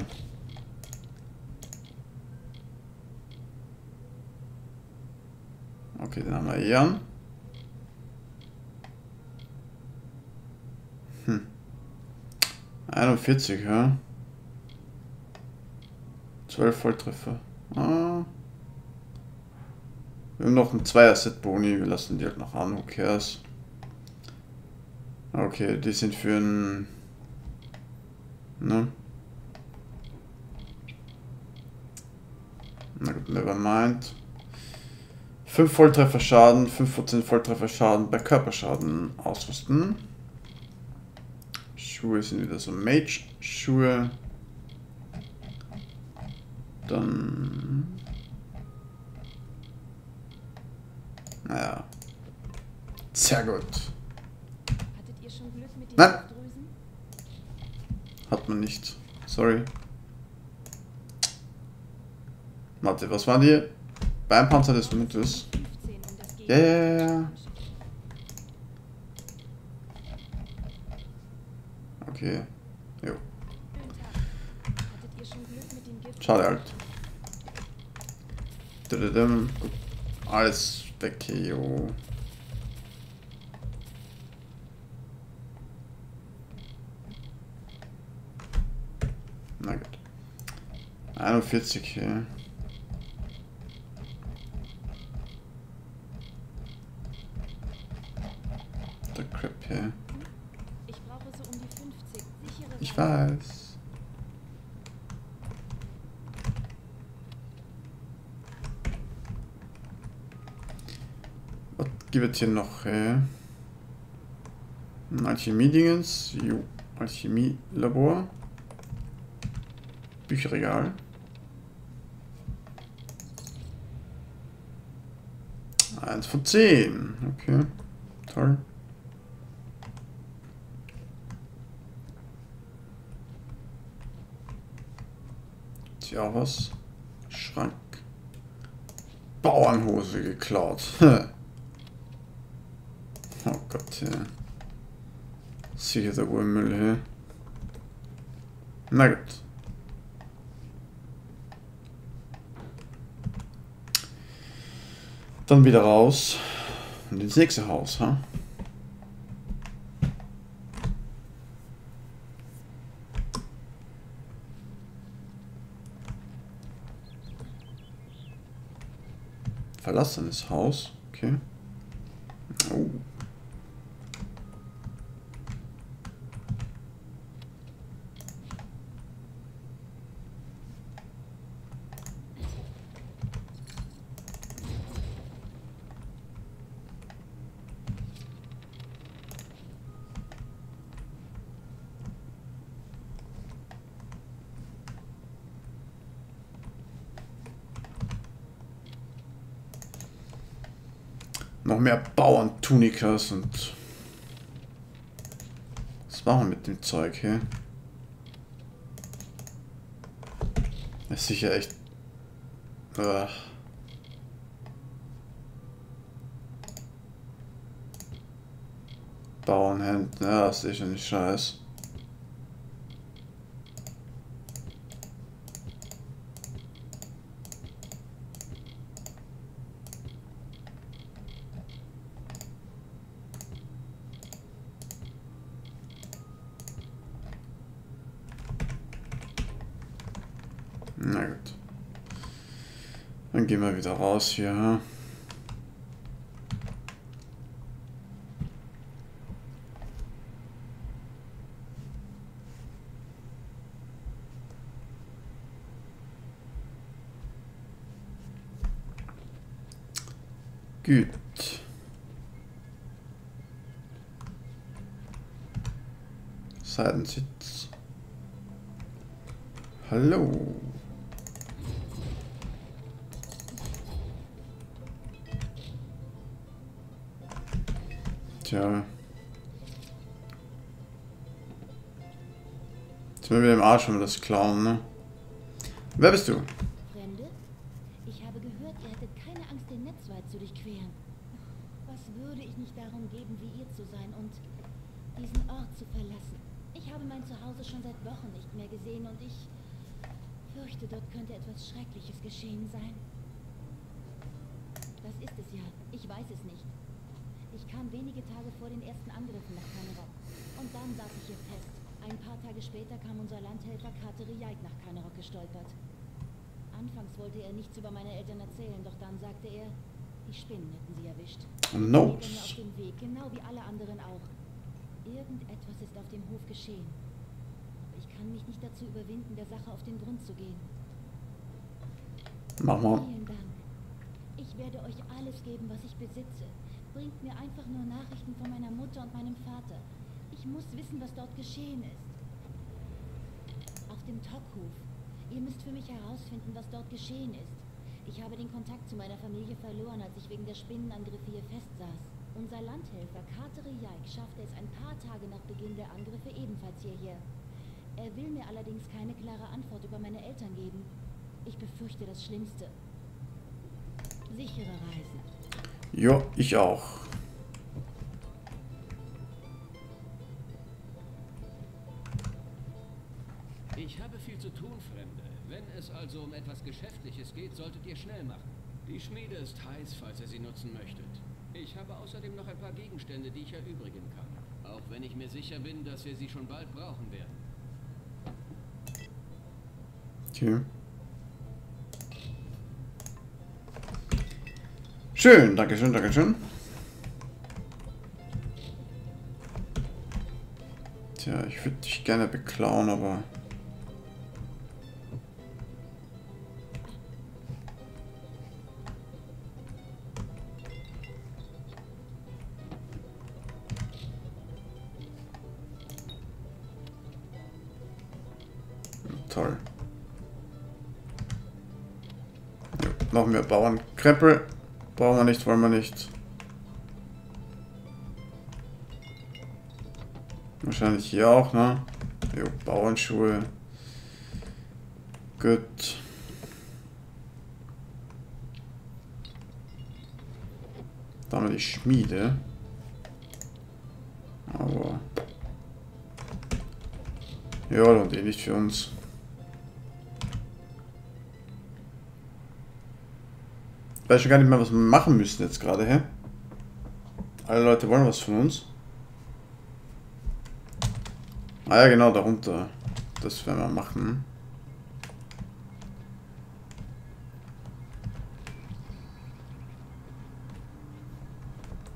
[SPEAKER 1] Okay, den haben wir eher. Hm. 41, ja. 12 Volltreffer. Ah. Wir haben noch ein Zweier-Set-Boni, wir lassen die halt noch an, who cares. Okay, die sind für ein... Ne? Na gut, never mind. 5 Volltreffer Schaden, 5% Volltreffer Schaden bei Körperschaden ausrüsten. Schuhe sind wieder so Mage-Schuhe. Dann... Naja. Sehr gut.
[SPEAKER 11] Hattet ihr schon Glück mit den
[SPEAKER 1] Nein. Hat man nicht. Sorry. Warte, was war die? Beinpanzer des Mutes.
[SPEAKER 11] 15, um das
[SPEAKER 1] Ja, ja, ja, ja. Okay. Jo. Schade halt. Alles weg jo. Na gut. 41 hier. Der Crap hier.
[SPEAKER 11] Ich brauche so um die 50
[SPEAKER 1] weiß. Was gibt es hier noch? Ein Alchemie-Dingens. Alchemie-Labor. Bücherregal. Eins von zehn. Okay. Toll. Tja, was? Schrank. Bauernhose geklaut. oh Gott, ja. Sicher der Urmüll hier. Na gut. Dann wieder raus. Und ins nächste Haus, ha? Verlassenes Haus. Okay. Oh. Noch mehr Bauerntunikas und... Was machen wir mit dem Zeug hier? Ist sicher echt... Ugh. Bauernhemd, ja, ist sicher nicht scheiß. Na gut. Dann gehen wir wieder raus hier. Arsch, wenn wir das klauen, ne? Wer bist du?
[SPEAKER 8] Fremde? Ich habe gehört, ihr hättet keine Angst, den Netzwald zu durchqueren. Was würde ich nicht darum geben, wie ihr zu sein und diesen Ort zu verlassen? Ich habe mein Zuhause schon seit Wochen nicht mehr gesehen und ich fürchte, dort könnte etwas Schreckliches geschehen sein. Das ist es ja. Ich weiß es nicht. Ich kam wenige Tage vor den ersten Angriffen nach Kanerok. Und dann saß ich hier fest. Ein paar Tage später kam unser Landhelfer Kateri Jaik nach Kanerok gestolpert. Anfangs wollte er nichts über meine Eltern erzählen, doch dann sagte er, die Spinnen hätten sie erwischt.
[SPEAKER 1] No.
[SPEAKER 8] Ich bin mir auf dem Weg, genau wie alle anderen auch. Irgendetwas ist auf dem Hof geschehen. Aber ich kann mich nicht dazu überwinden, der Sache auf den Grund zu gehen.
[SPEAKER 1] Mach mal.
[SPEAKER 8] Vielen Dank. Ich werde euch alles geben, was ich besitze. Bringt mir einfach nur Nachrichten von meiner Mutter und meinem Vater. Ich muss wissen, was dort geschehen ist. Auf dem Tockhof. Ihr müsst für mich herausfinden, was dort geschehen ist. Ich habe den Kontakt zu meiner Familie verloren, als ich wegen der Spinnenangriffe hier festsaß. Unser Landhelfer Kateri Jaik schaffte es ein paar Tage nach Beginn der Angriffe ebenfalls hierher. Er will mir allerdings keine klare Antwort über meine Eltern geben. Ich befürchte das Schlimmste. Sichere Reisen.
[SPEAKER 1] Jo, ich auch.
[SPEAKER 9] Ich habe viel zu tun, Fremde. Wenn es also um etwas Geschäftliches geht, solltet ihr schnell machen. Die Schmiede ist heiß, falls ihr sie nutzen möchtet. Ich habe außerdem noch ein paar Gegenstände, die ich erübrigen kann. Auch wenn ich mir sicher bin, dass wir sie schon bald brauchen werden.
[SPEAKER 1] Okay. Schön, Dankeschön, Dankeschön. Tja, ich würde dich gerne beklauen, aber... Machen wir Bauernkrempel. Brauchen wir nicht, wollen wir nicht. Wahrscheinlich hier auch, ne? Jo, Bauernschuhe. Gut. Da haben wir die Schmiede. Aber... Ja, und eh nicht für uns. Weiß schon gar nicht mehr, was wir machen müssen jetzt gerade, hä? Alle Leute wollen was von uns. Ah ja, genau, darunter. Das werden wir machen.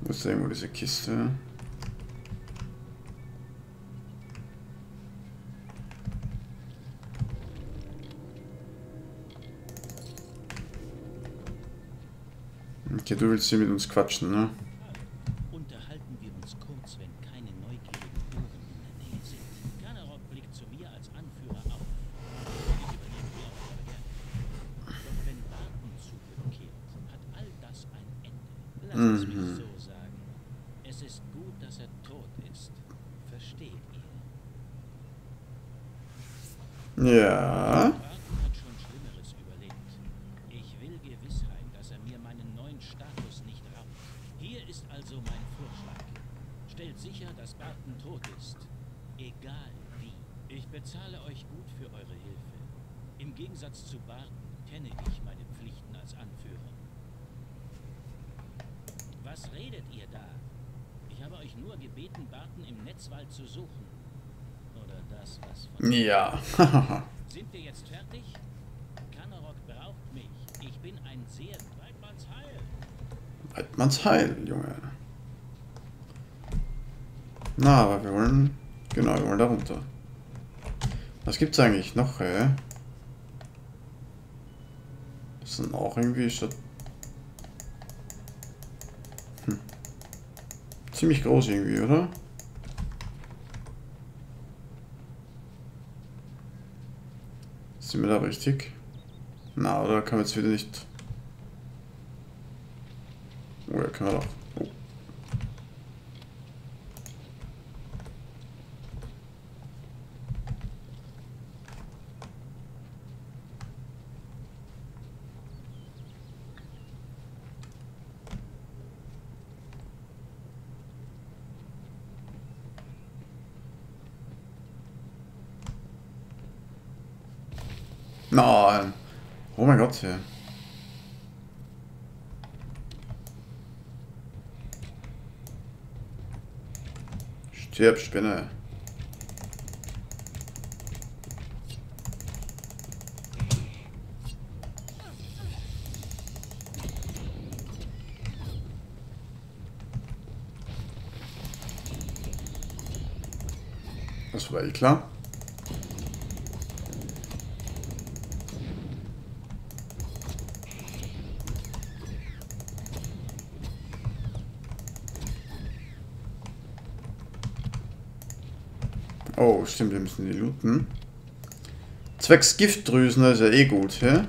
[SPEAKER 1] Wo ist da irgendwo diese Kiste? Okay, du willst hier mit uns quatschen, ne?
[SPEAKER 12] Unterhalten wir uns kurz, wenn keine neugierigen Ohren in der Nähe sind. Kanerok blickt zu mir als Anführer auf. Ich übernehme die Aufgabe gerne. Doch wenn Barton zurückkehrt, hat all das ein Ende. Lass es mich so sagen. Es ist gut, dass er tot ist. Versteht ihr?
[SPEAKER 1] Ja.
[SPEAKER 12] Barton hat schon Schlimmeres überlebt. Ich will Gewissheit, dass er neuen Status nicht raubt. Hier ist also mein Vorschlag. Stellt sicher, dass Barton tot ist. Egal wie. Ich bezahle euch gut für eure Hilfe. Im Gegensatz zu Barton kenne ich meine Pflichten als Anführer. Was redet ihr da? Ich habe euch nur gebeten, Barton im Netzwald zu suchen. Oder das, was von
[SPEAKER 1] Ja.
[SPEAKER 12] sind wir jetzt fertig?
[SPEAKER 13] ein sehr Weidmanns Heil.
[SPEAKER 1] Weidmanns Heil, Junge. Na, aber wir wollen... Genau, wir wollen da runter. Was gibt's eigentlich noch, ey? Das sind auch irgendwie statt... Hm. Ziemlich groß irgendwie, oder? Sind wir da richtig? Na, oder kann man jetzt wieder nicht... Oh, ja, kann man doch. Oh. Nein. Oh mein Gott, ja. Stirb, Spinne. Das war eh klar. Oh, stimmt, wir müssen die looten. Zwecks Giftdrüsen, das ist ja eh gut, ja?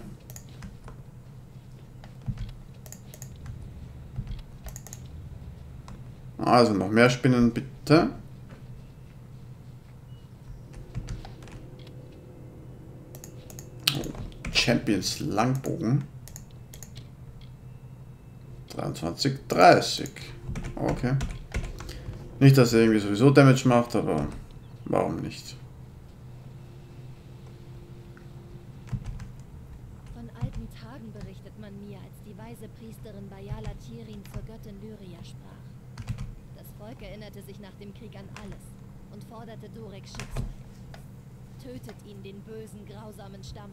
[SPEAKER 1] Also noch mehr Spinnen, bitte. Oh, Champions Langbogen. 23, 30. Okay. Nicht, dass er irgendwie sowieso Damage macht, aber warum nicht?
[SPEAKER 14] Von alten Tagen berichtet man mir, als die weise Priesterin Bayala Tirin zur Göttin Lyria sprach. Das Volk erinnerte sich nach dem Krieg an alles und forderte Doreks Schicksal. Tötet ihn, den bösen, grausamen Stamm,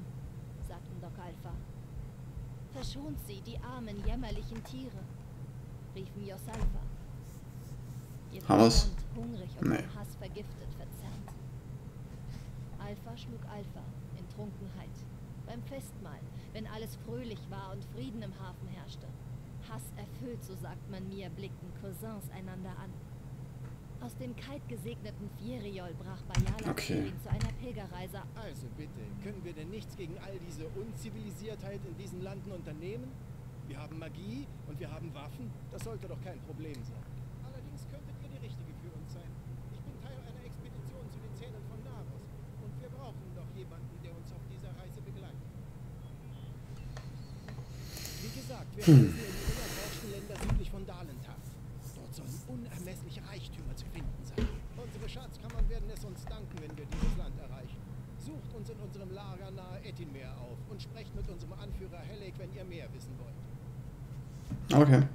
[SPEAKER 14] sagten Doc Alpha. Verschont sie, die armen, jämmerlichen Tiere, riefen Yosalfa. Ihr
[SPEAKER 1] Haben wir's?
[SPEAKER 14] Verstand, hungrig und
[SPEAKER 1] Nee.
[SPEAKER 14] vom Hass vergiftet, verzerrt. Alpha schlug Alpha in Trunkenheit. Beim Festmahl, wenn alles fröhlich war und Frieden im Hafen herrschte. Hass erfüllt, so sagt man mir, blickten Cousins einander an. Aus dem kalt gesegneten Fieriol brach Bayala
[SPEAKER 1] Okay.
[SPEAKER 14] Tirin zu einer Pilgerreise
[SPEAKER 15] Also bitte, können wir denn nichts gegen all diese Unzivilisiertheit in diesen Landen unternehmen? Wir haben Magie und wir haben Waffen, das sollte doch kein Problem sein. Allerdings könntet ihr die Richtige für uns sein. Ich bin Teil einer Expedition zu den Zähnen von Naros und wir brauchen noch jemanden, der uns auf dieser Reise begleitet. Wie gesagt, wir reisen
[SPEAKER 1] Okay.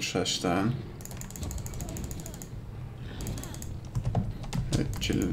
[SPEAKER 6] 6
[SPEAKER 1] ten. Chill.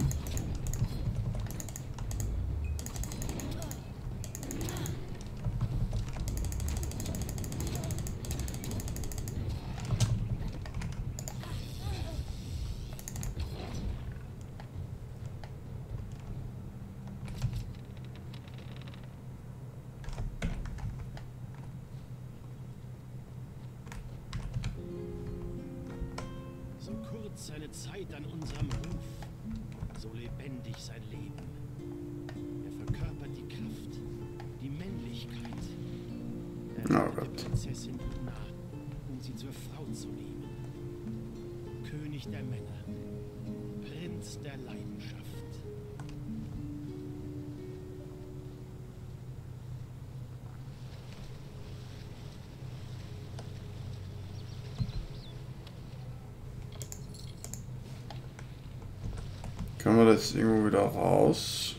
[SPEAKER 1] Das irgendwo wieder raus?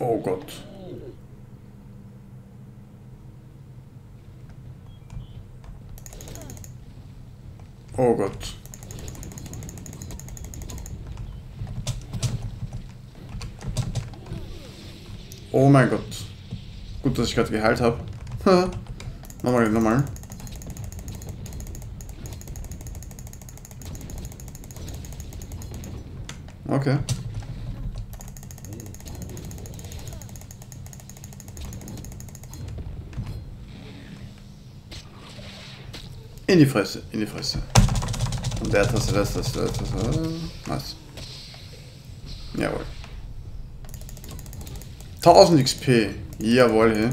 [SPEAKER 1] Oh Gott. Oh Gott. Oh mein Gott. Gut, dass ich gerade geheilt habe. nochmal, nochmal. Okay. In die Fresse, in die Fresse. Und der Taste, das, das, das, das, das. Nice. Jawohl. 1000 XP. Jawohl, hey.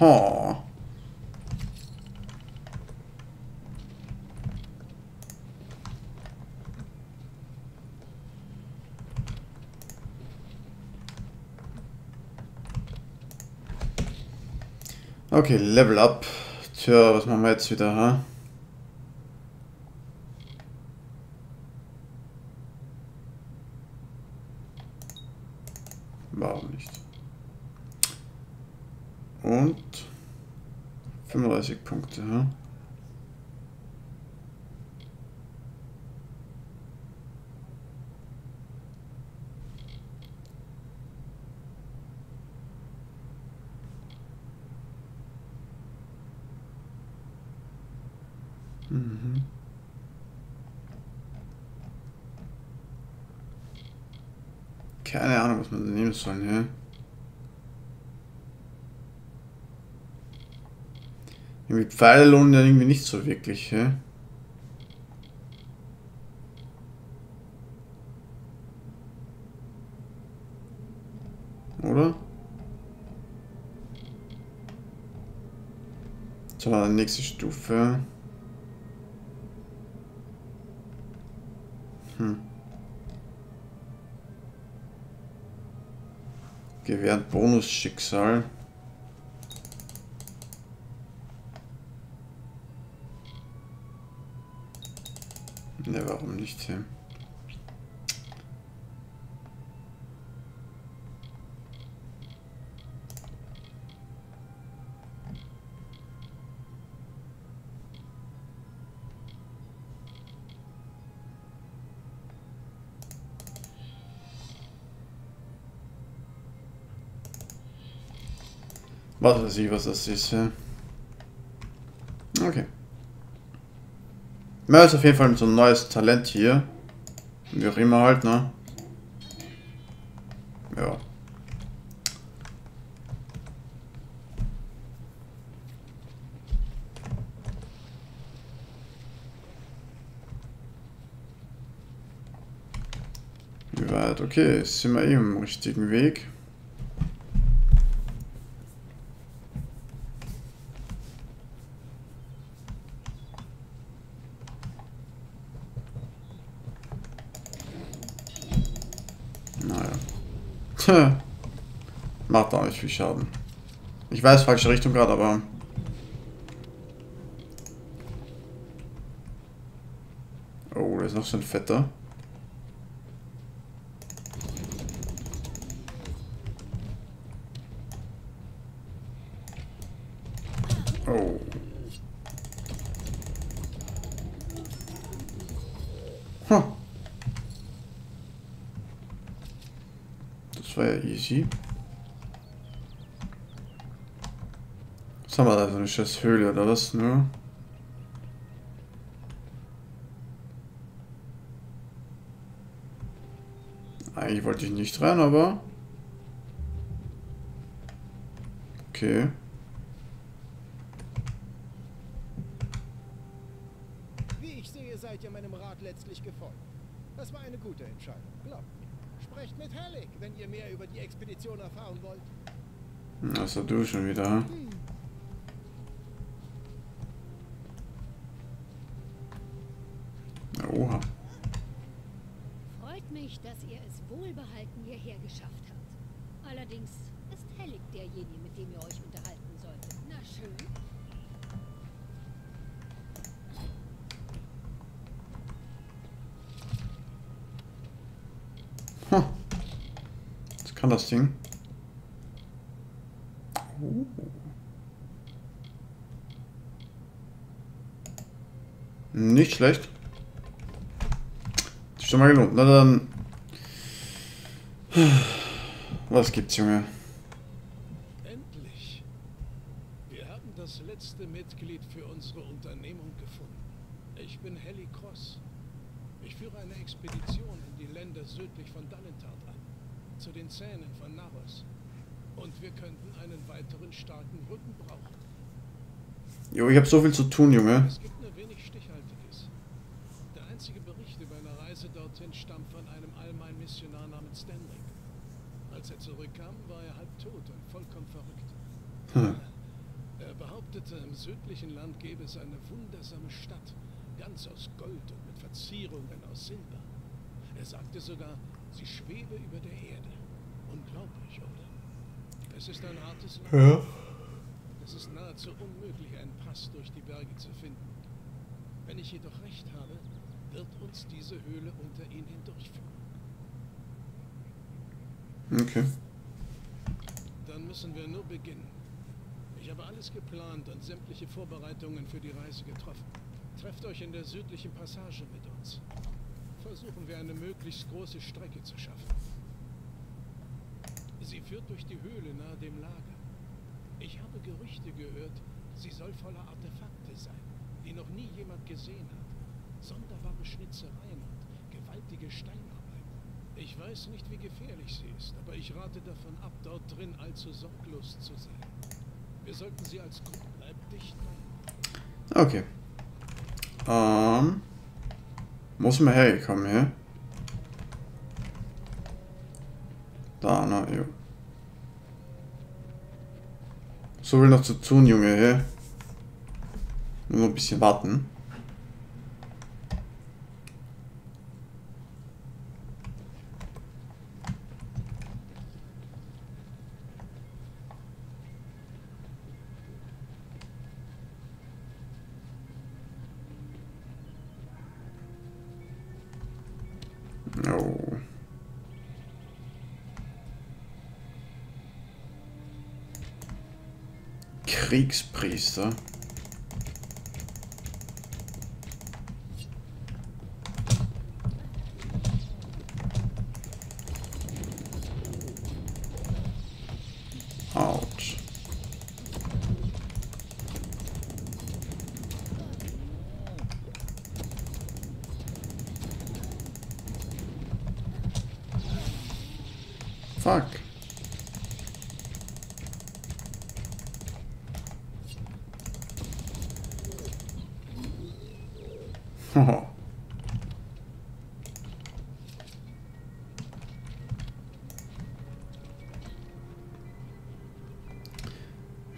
[SPEAKER 1] Oh. Okay, Level up. Tja, was machen wir jetzt wieder, ha? Warum nicht? Und 35 Punkte, ha? Keine Ahnung, was soll, ja? Irgendwie Pfeile lohnen ja irgendwie nicht so wirklich, ja? Oder? So, nächste Stufe. Hm. Gewährt Bonusschicksal. Ne, warum nicht? Hier? Was weiß ich, was das ist. Okay. Mel ist auf jeden Fall so ein neues Talent hier. Wie auch immer halt, ne? Ja. Wie weit? Okay, sind wir eh im richtigen Weg. Macht auch nicht viel Schaden. Ich weiß, falsche Richtung gerade, aber... Oh, da ist noch so ein fetter. Oh. Huh. Das war ja easy. Was haben wir da? So eine scheiß Höhle oder was? Nur? Eigentlich wollte ich nicht rein, aber... Okay.
[SPEAKER 15] Wie ich sehe, seid ihr meinem Rat letztlich gefolgt. Das war eine gute Entscheidung, glaubt mir. Sprecht mit Hellig, wenn ihr mehr über die Expedition erfahren wollt.
[SPEAKER 1] Also du schon wieder. hm? Oha.
[SPEAKER 16] Freut mich, dass ihr es wohlbehalten hierher geschafft habt. Allerdings ist Hellig derjenige, mit dem ihr euch unterhalten solltet. Na schön.
[SPEAKER 1] Hm. Was kann das Ding? Oh. Nicht schlecht. Schon mal gelohnt. Na dann. Was gibt's, Junge?
[SPEAKER 17] Endlich. Wir haben das letzte Mitglied für unsere Unternehmung gefunden. Ich bin Helly Cross. Ich führe eine Expedition in die Länder südlich von Dallentart an. Zu den Zähnen von Naros. Und wir könnten einen starken Rücken brauchen.
[SPEAKER 1] Jo, ich hab so viel zu tun, Junge.
[SPEAKER 17] Es gibt nur wenig Stichhaltiges. Der einzige Bericht über eine Reise dorthin stammt von einem allgemeinen Missionar namens Stanley. Als er zurückkam, war er halb tot und vollkommen verrückt.
[SPEAKER 1] Hm.
[SPEAKER 17] Er behauptete, im südlichen Land gäbe es eine wundersame Stadt, ganz aus Gold und mit Verzierungen aus Silber. Er sagte sogar, sie schwebe über der Erde. Unglaublich, oder? Es ist ein hartes Land.
[SPEAKER 1] Ja.
[SPEAKER 17] Es ist nahezu unmöglich, einen Pass durch die Berge zu finden. Wenn ich jedoch recht habe, wird uns diese Höhle unter ihn hindurchführen.
[SPEAKER 1] Okay.
[SPEAKER 17] Dann müssen wir nur beginnen. Ich habe alles geplant und sämtliche Vorbereitungen für die Reise getroffen. Trefft euch in der südlichen Passage mit uns. Versuchen wir eine möglichst große Strecke zu schaffen. Sie führt durch die Höhle nahe dem Lager. Ich habe Gerüchte gehört, sie soll voller Artefakte sein, die noch nie jemand gesehen hat. Sonderbare Schnitzereien und gewaltige Steinarbeiten. Ich weiß nicht, wie gefährlich sie ist, aber ich rate davon ab, dort drin allzu sorglos zu sein. Wir sollten sie als Gruppe bleibt dicht dran.
[SPEAKER 1] Okay. Ähm. Sind wir hergekommen hier? Da, na, jo. So viel noch zu tun, Junge, hä? Nur ein bisschen warten. visto? Ouch. Fuck. Oh.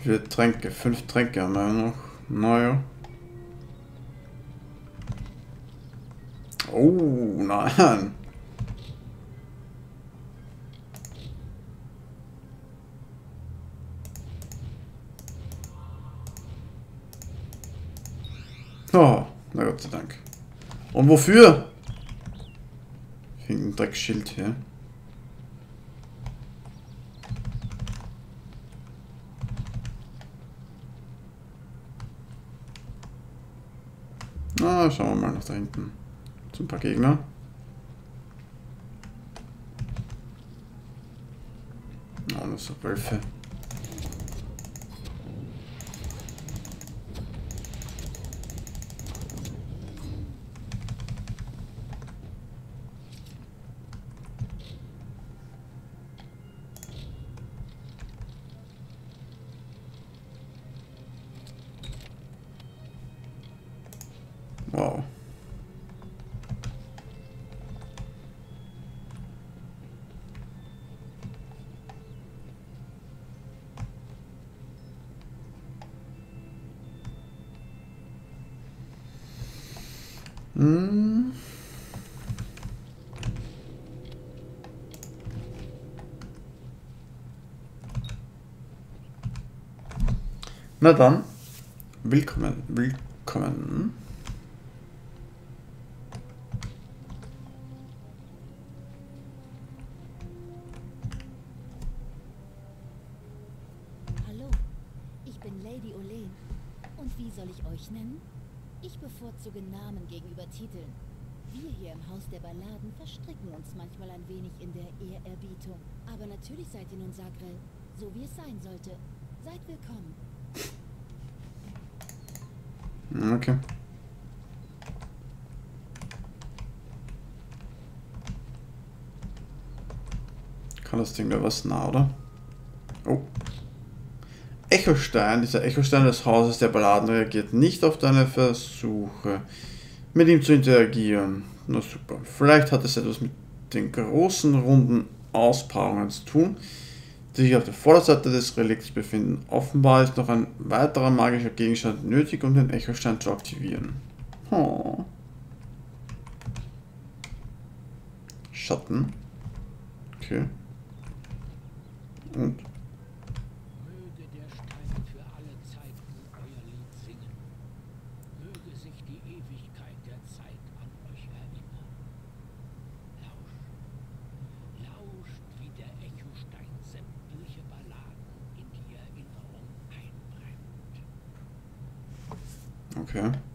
[SPEAKER 1] Wie Tränke? Fünf Tränke haben wir noch. Naja. Oh, nein. Oh, na Gott sei Dank. Und wofür? Hängt ein Dreckschild hier. Na, schauen wir mal nach da hinten. Zu ein paar Gegner. Oh, das sind Wölfe.
[SPEAKER 7] Hm. Na dann, willkommen, willkommen.
[SPEAKER 8] Hallo, ich bin Lady Olen. Und wie soll ich euch nennen? Ich bevorzuge Namen gegenüber Titeln. Wir hier im Haus der Balladen verstricken uns manchmal ein wenig in der Ehrerbietung. Aber natürlich seid ihr nun Sagrel, so wie es sein sollte. Seid willkommen.
[SPEAKER 7] Okay. Kann das Ding da was nah, oder? Oh. Echostein, dieser Echostein des Hauses der Balladen reagiert nicht auf deine Versuche, mit ihm zu interagieren. Na super. Vielleicht hat es etwas mit den großen, runden Auspaarungen zu tun, die sich auf der Vorderseite des Relikts befinden. Offenbar ist noch ein weiterer magischer Gegenstand nötig, um den Echostein zu aktivieren. Oh. Schatten. Okay. Und Okay.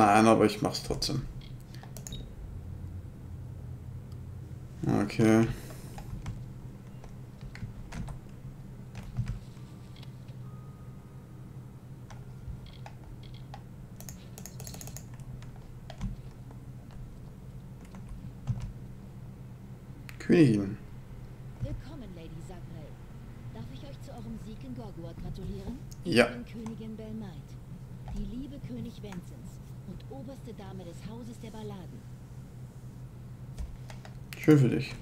[SPEAKER 7] Nein, aber ich mach's trotzdem. Okay. Königin.
[SPEAKER 8] Willkommen, Lady Sagrel. Darf ich euch zu eurem Sieg in Gorgua gratulieren?
[SPEAKER 7] Ja.
[SPEAKER 8] Ich bin Königin Belmaid, die liebe König Venzens und oberste Dame des Hauses der Balladen.
[SPEAKER 7] Schön für dich.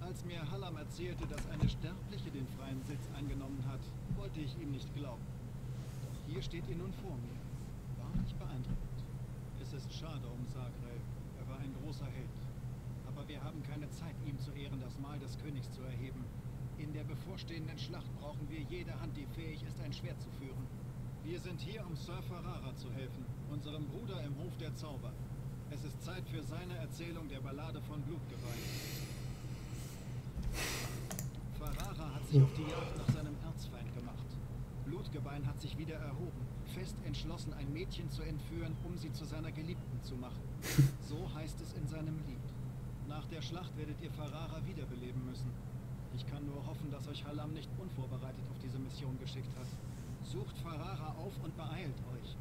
[SPEAKER 15] Als mir Hallam erzählte, dass eine Sterbliche den freien Sitz eingenommen hat, wollte ich ihm nicht glauben. Doch hier steht ihr nun vor mir. Wahrlich beeindruckend. Es ist schade um Sagrel. Er war ein großer Held. Aber wir haben keine Zeit, ihm zu Ehren das Mahl des Königs zu erheben. In der bevorstehenden Schlacht brauchen wir jede Hand, die fähig ist, ein Schwert zu führen. Wir sind hier, um Sir Ferrara zu helfen, unserem Bruder im Hof der Zauber. Es ist Zeit für seine Erzählung der Ballade von Blutgeweih. Ferrara hat sich auf die Jagd nach seinem Erzfeind gemacht. Blutgebein hat sich wieder erhoben, fest entschlossen, ein Mädchen zu entführen, um sie zu seiner Geliebten zu machen. So heißt es in seinem Lied. Nach der Schlacht werdet ihr Ferrara wiederbeleben müssen. Ich kann nur hoffen, dass euch Hallam nicht unvorbereitet auf diese Mission geschickt hat. Sucht Ferrara auf und beeilt euch.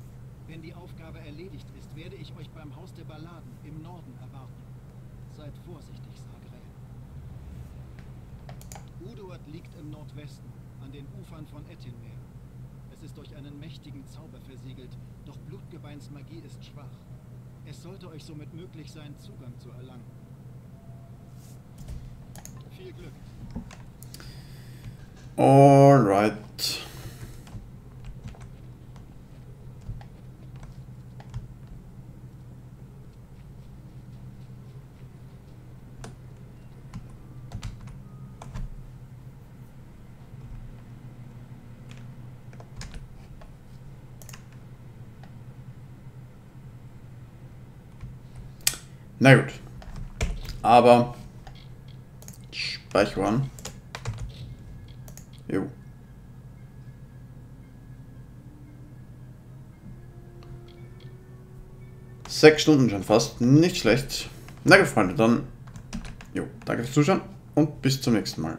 [SPEAKER 15] Wenn die Aufgabe erledigt ist, werde ich euch beim Haus der Balladen im Norden erwarten. Seid vorsichtig, Sagrel. Uduat liegt im Nordwesten, an den Ufern von Ettinmeer. Es ist durch einen mächtigen Zauber versiegelt, doch Blutgebeins Magie ist schwach. Es sollte euch somit möglich sein, Zugang zu erlangen. Viel Glück.
[SPEAKER 7] Alright.
[SPEAKER 1] Na gut. Aber speichern. Jo. Sechs Stunden schon fast. Nicht schlecht. Na gut, Freunde, dann. Jo, danke fürs Zuschauen und bis zum nächsten Mal.